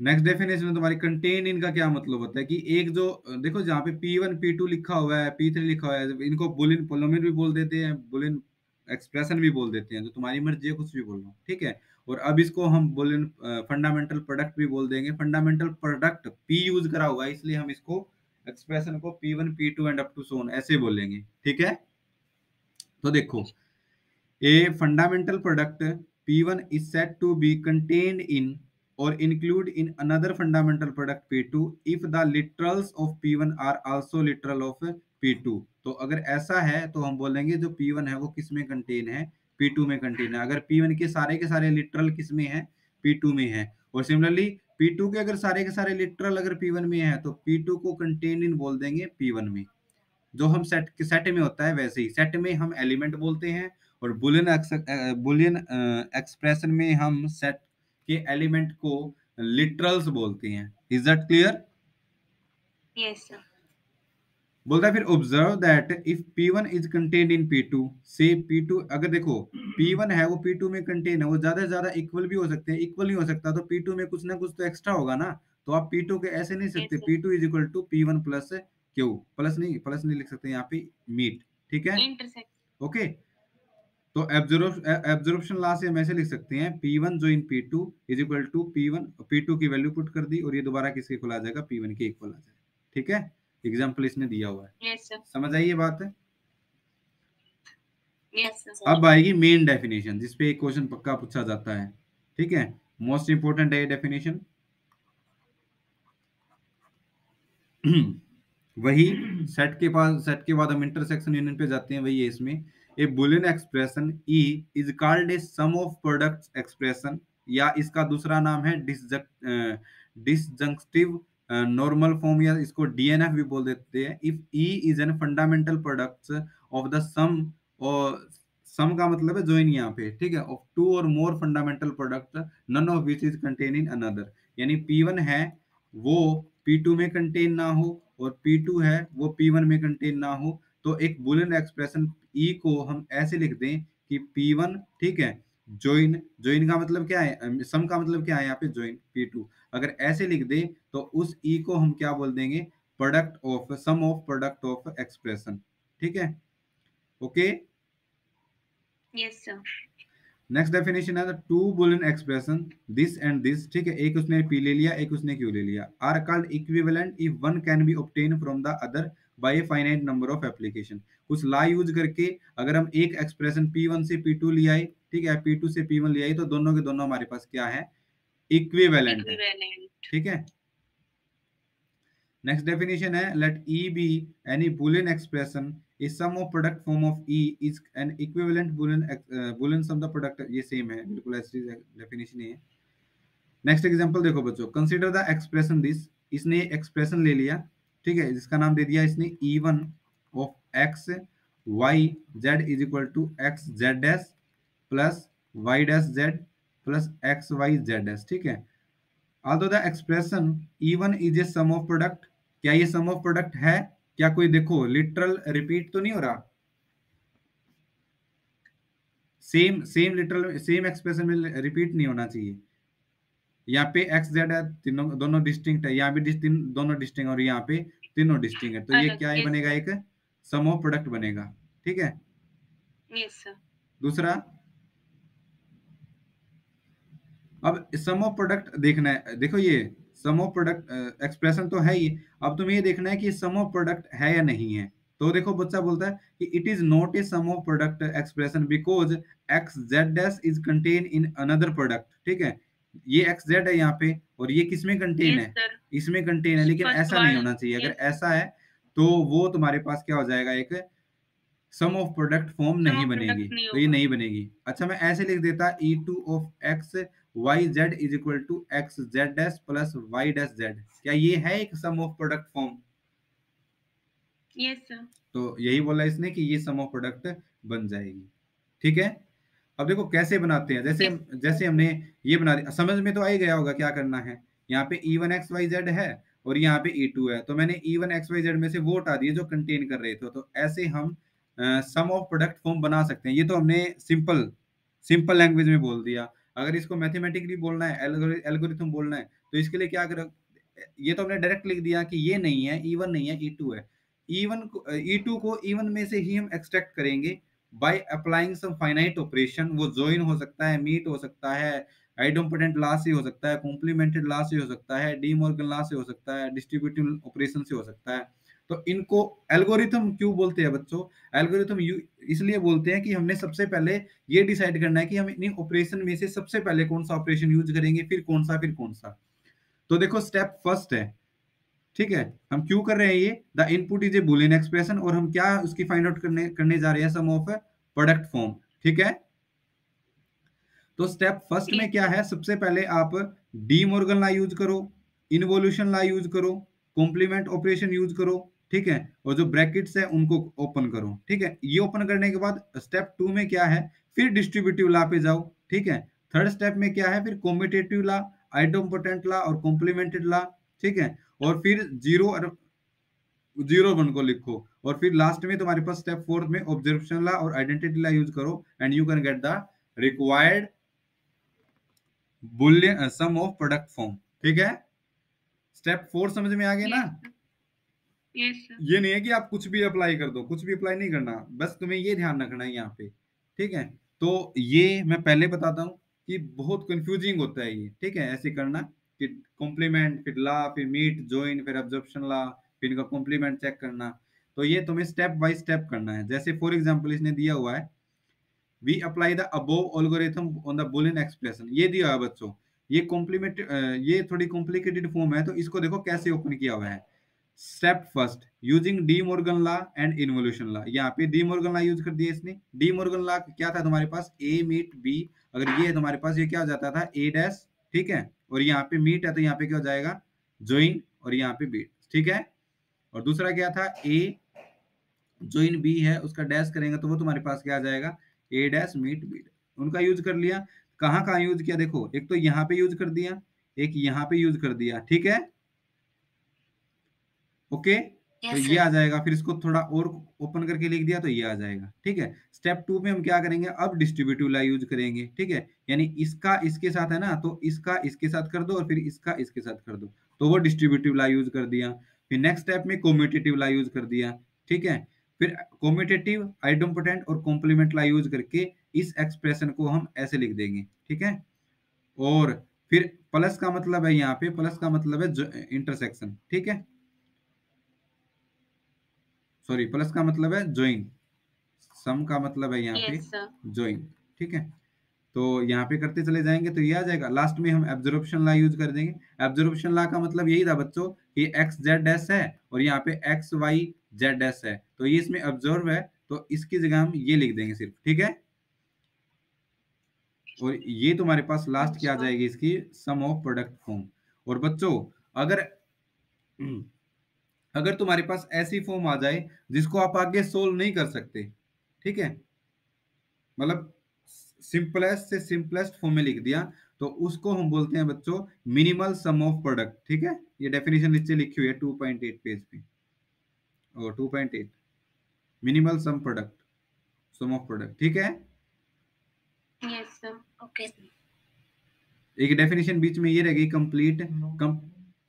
नेक्स्ट डेफिनेशन में तुम्हारी कंटेन इनका क्या मतलब होता है कि एक जो देखो जहाँ पे पी वन पी टू लिखा हुआ है पी थ्री लिखा हुआ है इनको बुलिन पोलोमिन भी बोल देते हैं बुलिन एक्सप्रेशन भी बोल देते हैं तो तुम्हारी मर्ज़ी है कुछ भी बोल लो। ठीक है? और अब इसको हम बोले फंडामेंटल प्रोडक्ट भी बोल देंगे। फंडामेंटल प्रोडक्ट पी यूज़ करा हुआ है इसलिए हम इसको एक्सप्रेशन को P one P two and up to so on ऐसे बोलेंगे। ठीक है? तो देखो a fundamental product P one is set to be contained in और include in another fundamental product P two if the literals of P one are also literal of P two तो अगर ऐसा है तो हम बोलेंगे जो पी वन है, वो किसमें कंटेन है? P2 में कंटेन है। अगर P1 के सारे के सारे लिटरल किसमें है? P2 में है। और सिमिलरली P2 के अगर सारे के सारे लिटरल अगर P1 में है तो P2 को कंटेन इन बोल देंगे P1 में। जो हम सेट सेट में होता है वैसे ही। सेट में हम एलिमेंट बोलते हैं और बुलियन बुलियन एक्सप्रेशन में हम सेट के एलिमेंट को लिटरल्स बोलते हैं। Is that clear yes sir बोलता है फिर observe that if P1 is contained in P2 से P2 अगर देखो P1 है वो P2 में कंटेन है वो ज़्यादा से ज़्यादा इक्वल भी हो सकते हैं इक्वल नहीं हो सकता तो P2 में कुछ ना कुछ तो एक्स्ट्रा होगा ना तो आप P2 के ऐसे नहीं सकते P2 is equal to P1 plus Q plus नहीं प्लस नहीं लिख सकते यहाँ पे मीट ठीक है? ओके तो एब्जॉर्प्शन लॉ से हम ऐसे लिख सकते हैं P1 जो इन P2 is equal to P1 P2 की वैल्यू पुट कर दी और ये दोबारा किसके इक्वल आ जाएगा? P1 के इक्वल आ जाएगा ठीक है? एग्ज़ाम्पल इसने दिया हुआ है। Yes, समझ आई ये बात? है yes, अब आएगी मेन डेफिनेशन जिसपे एक क्वेश्चन पक्का पूछा जाता है। ठीक है? मोस्ट इंपोर्टेंट है ये डेफिनेशन वही सेट के पास सेट के बाद हम इंटरसेक्शन यूनियन पे जाते हैं वही है इसमें। A Boolean expression E is called a sum of products expression या इसका दूसरा नाम है डिसजंक्टिव नॉर्मल फॉर्म या इसको डीएनएफ भी बोल देते हैं। If E is an fundamental products of the sum और सम का मतलब है ज्वाइन यहाँ पे, ठीक है? ऑफ़ टू और more fundamental product none of which is contain in another यानी P1 है, वो P2 में कंटेन ना हो और पी टू है, वो पी वन में कंटेन ना हो। तो एक बुलियन एक्सप्रेशन ई को हम ऐसे लिख दें कि पी वन ठीक है ज्वाइन ज्वाइन का मतलब क्या है? सम का मतलब क्या है यहाँ पे? ज्वाइन P2 अगर ऐसे लिख दे तो उस ई e को हम क्या बोल देंगे? Product of sum of product of expression ठीक है? Okay yes sir next definition है two Boolean expression this and this ठीक है? एक उसने पी ले लिया एक उसने क्यू ले लिया. Are called equivalent if one can be obtain from the other by a finite number of application कुछ ला यूज़ करके अगर हम एक एक्सप्रेशन P1 से P2 ले आए ठीक है? P2 से P1 ले आई तो दोनों के दोनों हमारे पास क्या है? इक्विवेलेंट है। ठीक है? नेक्स्ट डेफिनेशन है let E be any Boolean expression sum of product form of E is an equivalent boolean uh, boolean sum the product ये सेम है बिल्कुल ऐसी डेफिनेशन है नेक्स्ट एग्जांपल देखो बच्चों कंसीडर द एक्सप्रेशन दिस इसने expression ले लिया ठीक है जिसका नाम दे दिया इसने E1 of x y z is equal to x z dash plus y dash z plus x y z dash ठीक है? Although the expression E1 is a sum of product क्या ये सम ऑफ़ प्रोडक्ट है? क्या कोई देखो literal repeat तो नहीं हो रहा? Same same literal same expression में रिपीट नहीं होना चाहिए। यहाँ पे एक्स जेड है तीनों दोनों डिस्टिंक्ट है। यहाँ भी दोनों डिस्टिंग और यहाँ पे तीनों डिस्टिंग है। तो ये क्या बनेगा एक? सम ऑफ़ प्रोडक्ट बनेगा। ठीक है? Yes, दूसरा? अब सम ऑफ़ प्रोडक्ट देखना है। देखो ये सम ऑफ़ प्रोडक्ट एक्सप्रेशन तो है ही। अब तुम्हें ये देखना है कि सम ऑफ़ प्रोडक्ट है या नहीं है। तो देखो बच्चा बोलता है कि it is not a sum of product expression because X Z dash is contain in another product ठीक है? ये एक्स जेड है यहाँ पे और ये किसमें कंटेन है? इसमें कंटेन है लेकिन ऐसा नहीं होना चाहिए। अगर ऐसा है तो वो तुम्हारे पास क्या हो जाएगा? एक सम ऑफ़ प्रोडक्ट फॉर्म नहीं बनेगी। नहीं तो ये नहीं बनेगी। अच्छा मैं ऐसे लिख देता E two of X Y Z is equal to X Z dash plus Y dash Z. क्या ये है एक sum of product form yes, sir. तो यही बोला इसने कि ये सम ऑफ़ प्रोडक्ट बन जाएगी। ठीक है? अब देखो कैसे बनाते हैं। जैसे जैसे हमने ये बना दिया। समझ में तो आ ही गया होगा क्या करना है। यहाँ पे E one X Y Z है और यहाँ पे ई टू है। तो मैंने E one X Y Z में से वो हटा दिए जो कंटेन कर रहे थे। तो ऐसे हम सम ऑफ़ प्रोडक्ट फॉर्म बना सकते हैं। ये तो हमने सिंपल सिंपल लैंग्वेज में बोल दिया। अगर इसको मैथमेटिकली बोलना है एल्गोरिथम बोलना है तो इसके लिए क्या कर, ये तो हमने डायरेक्ट लिख दिया कि ये नहीं है ई वन नहीं है ई टू है। ईवन ई टू को ईवन में से ही हम एक्सट्रैक्ट करेंगे by applying some finite operation वो ज्वाइन हो सकता है मीट हो सकता है आइडोम्पोटेंट लॉ से हो सकता है कॉम्प्लीमेंटेड लॉ से हो सकता है डीमोर्गन लॉ से हो सकता है डिस्ट्रीब्यूटिव ऑपरेशन से हो सकता है। तो इनको एल्गोरिथम क्यों बोलते हैं बच्चों? एल्गोरिथम इसलिए बोलते हैं कि हमने सबसे पहले ये डिसाइड करना है कि हम इन ऑपरेशन में से सबसे पहले कौन सा ऑपरेशन यूज़ करेंगे, फिर कौन सा, फिर कौन सा। तो देखो स्टेप फ़र्स्ट है। ठीक है? हम क्यों कर रहे हैं ये? The input is a Boolean expression और हम क्या उसकी फाइंड आउट करने करने जा रहे हैं? सम ऑफ़ प्रोडक्ट फॉर्म ठीक है? तो स्टेप फ़र्स्ट में क्या है? सबसे पहले आप डी मोर्गन ला यूज़ करो इनवोल्यूशन ला यूज़ करो कॉम्प्लीमेंट ऑपरेशन यूज़ करो। ठीक है? और जो ब्रैकेट्स है, उनको ओपन करो, ठीक है? ये ओपन करने के बाद स्टेप टू में क्या है? फिर डिस्ट्रीब्यूटिव ला पे जाओ, ठीक है? थर्ड स्टेप में क्या है? फिर कॉम्पिटेटिव ला आइटोम्पोटेंट ला और कॉम्प्लीमेंटेड ला, ठीक है? और फिर ज़ीरो और ज़ीरो वन को लिखो। और फिर लास्ट में तुम्हारे पास स्टेप फोर्थ में ऑब्जर्वेशन ला और आइडेंटिटी ला यूज़ करो and you can get the required Boolean sum of product form ठीक है? स्टेप फोर समझ में आ गया ना? ये नहीं है कि आप कुछ भी अप्लाई कर दो, कुछ भी अप्लाई नहीं करना, बस तुम्हें ये ध्यान रखना है यहाँ पे, ठीक है? तो ये मैं पहले बताता हूँ कि बहुत कंफ्यूजिंग होता है ये, ठीक है? ऐसे करना कि कॉम्प्लीमेंट फिर ला, फिर मीट ज्वाइन फिर ऑब्जर्वेशन ला, फिर इनका कॉम्प्लीमेंट चेक करना। तो ये तुम्हें स्टेप बाय स्टेप करना है। जैसे फॉर एग्जांपल इसने दिया हुआ है we apply the above algorithm on the Boolean expression ये दिया हुआ है बच्चों, ये कॉम्प्लीमेंट ये थोड़ी कॉम्प्लिकेटेड फॉर्म है तो इसको देखो कैसे ओपन किया हुआ है। Step first using De Morgan law and involution law यहाँ पे डी मोर्गन लॉ यूज़ कर दिया इसने। डी मोर्गन लॉ क्या था तुम्हारे पास? ए मीट बी अगर ये है तुम्हारे पास, ये क्या हो जाता था? ए डैश ठीक है? और यहाँ पे मीट है तो यहाँ पे क्या हो जाएगा? ज्वाइन और यहाँ पे बीट ठीक है? और दूसरा क्या था? ए ज्वाइन बी है, उसका डैश करेंगे तो वो तुम्हारे पास क्या आ जाएगा? ए डैश मीट बीट उनका यूज़ कर लिया। कहाँ कहाँ यूज़ किया? देखो, एक तो यहाँ पे यूज़ कर दिया, एक यहाँ पे यूज़ कर दिया, ठीक है? ओके? तो yes, ये आ जाएगा फिर इसको थोड़ा और ओपन करके लिख दिया तो ये आ जाएगा ठीक है? स्टेप टू में हम क्या करेंगे? अब डिस्ट्रीब्यूटिव ला यूज़ करेंगे ठीक है? यानी इसका इसके साथ है ना तो इसका इसके साथ कर दो और फिर इसका इसके साथ कर दो। तो वो डिस्ट्रीब्यूटिव ला यूज़ कर दिया। फिर नेक्स्ट स्टेप में कोम्यूटेटिव ला यूज़ कर दिया ठीक है? फिर कोम्यूटेटिव आइडोम्पोटेंट और कॉम्प्लीमेंट ला यूज़ करके इस एक्सप्रेशन को हम ऐसे लिख देंगे ठीक है? और फिर प्लस का मतलब है यहाँ पे प्लस का मतलब है इंटरसेक्शन ठीक है? सॉरी प्लस का मतलब है ज्वाइन सम का मतलब है यहाँ yes, पे ज्वाइन ठीक है? तो यहाँ पे करते चले जाएँगे तो ये आ जाएगा। लास्ट में हम एब्जॉर्प्शन ला यूज़ कर देंगे। एब्जॉर्प्शन ला का मतलब यही था बच्चों कि एक्स जेड डैश है और यहाँ पे एक्स वाई जेड एस है। तो ये इसमें ऑब्ज़र्व है तो इसकी जगह हम ये लिख देंगे सिर्फ़। ठीक है? और ये तुम्हारे पास लास्ट क्या आ अच्छा। जाएगी इसकी? सम ऑफ़ प्रोडक्ट फॉर्म और बच्चों अगर अगर तुम्हारे पास ऐसी फॉर्म आ जाए जिसको आप आगे सोल्व नहीं कर सकते ठीक है? मतलब सिंपलेस्ट से सिंपलेस्ट फॉर्म में लिख दिया तो उसको हम बोलते हैं बच्चों मिनिमल सम ऑफ़ प्रोडक्ट ठीक है? ये डेफिनेशन नीचे लिखी हुई है 2.8 पेज पे। और 2.8 minimal sum product sum of product ठीक है? यस सर ओके एक डेफिनेशन बीच में ये रहेगी कंप्लीट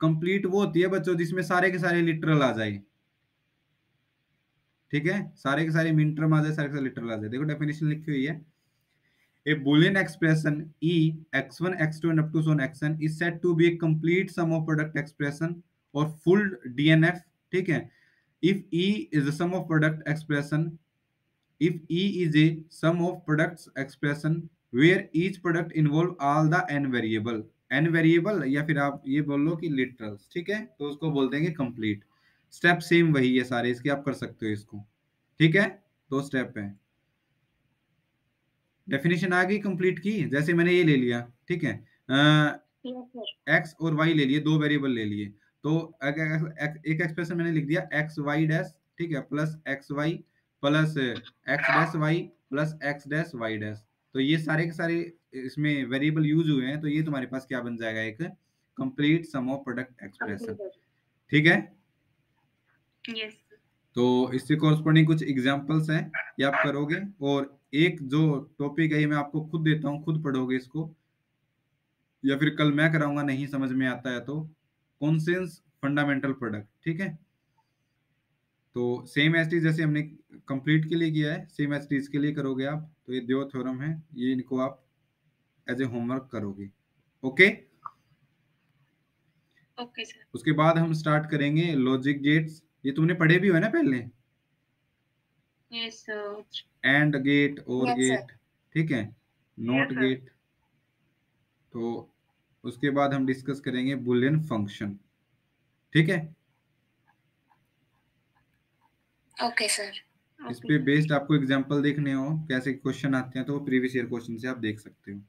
कंप्लीट वो होती है बच्चों जिसमें सारे के सारे लिटरल आ जाए ठीक है सारे के सारे मिन टर्म आ जाए सारे के सारे लिटरल आ जाए देखो डेफिनेशन लिखी हुई है a boolean expression e x1 x2 and up to so on xn is said to be a complete sum of product expression or full dnf ठीक है if e is the sum of product expression if e is a sum of products expression where each product involve all the n variable n variable या फिर आप ये बोल लो कि literals, ठीक है? तो उसको बोल देंगे complete. स्टेप सेम वही है सारे, इसके आप कर सकते हो इसको। ठीक है? दो स्टेप है। डेफिनेशन आ गई कंप्लीट की? जैसे मैंने ये ले लिया, ठीक है? एक्स और वाई ले लिए, दो वेरिएबल ले लिए। तो एक एक एक्सप्रेशन मैंने लिख दिया एक्स वाई डैश ठीक है? Plus X Y plus X dash Y plus X dash Y dash तो ये सारे के सारे इसमें वेरिएबल यूज़ हुए हैं तो ये तुम्हारे पास क्या बन जाएगा एक complete sum of product expression ठीक है? यस तो इससे कॉरस्पॉन्डिंग कुछ एग्जांपल्स हैं ये आप करोगे और एक जो टॉपिक है ये मैं आपको खुद देता हूँ खुद पढ़ोगे इसको। या फिर कल मैं कराऊँगा नहीं समझ में आता है तो। कॉन्सेंस फंडामेंटल प्रोडक्ट ठीक है? तो सेम एस जैसे हमने कंप्लीट के लिए किया है सेम एस इसके लिए करोगे आप तो ये दो थ्योरम है ये इनको आप एज ए होमवर्क करोगे। ओके ओके सर उसके बाद हम स्टार्ट करेंगे लॉजिक गेट्स ये तुमने पढ़े भी हुए ना पहले? यस सर एंड गेट और गेट ठीक है? नॉट गेट तो उसके बाद हम डिस्कस करेंगे बुलियन फ़ंक्शन ठीक है? ओके सर इस पे बेस्ड आपको एग्जांपल देखने हो। कैसे क्वेश्चन आते हैं तो प्रीवियस ईयर क्वेश्चन से आप देख सकते हो।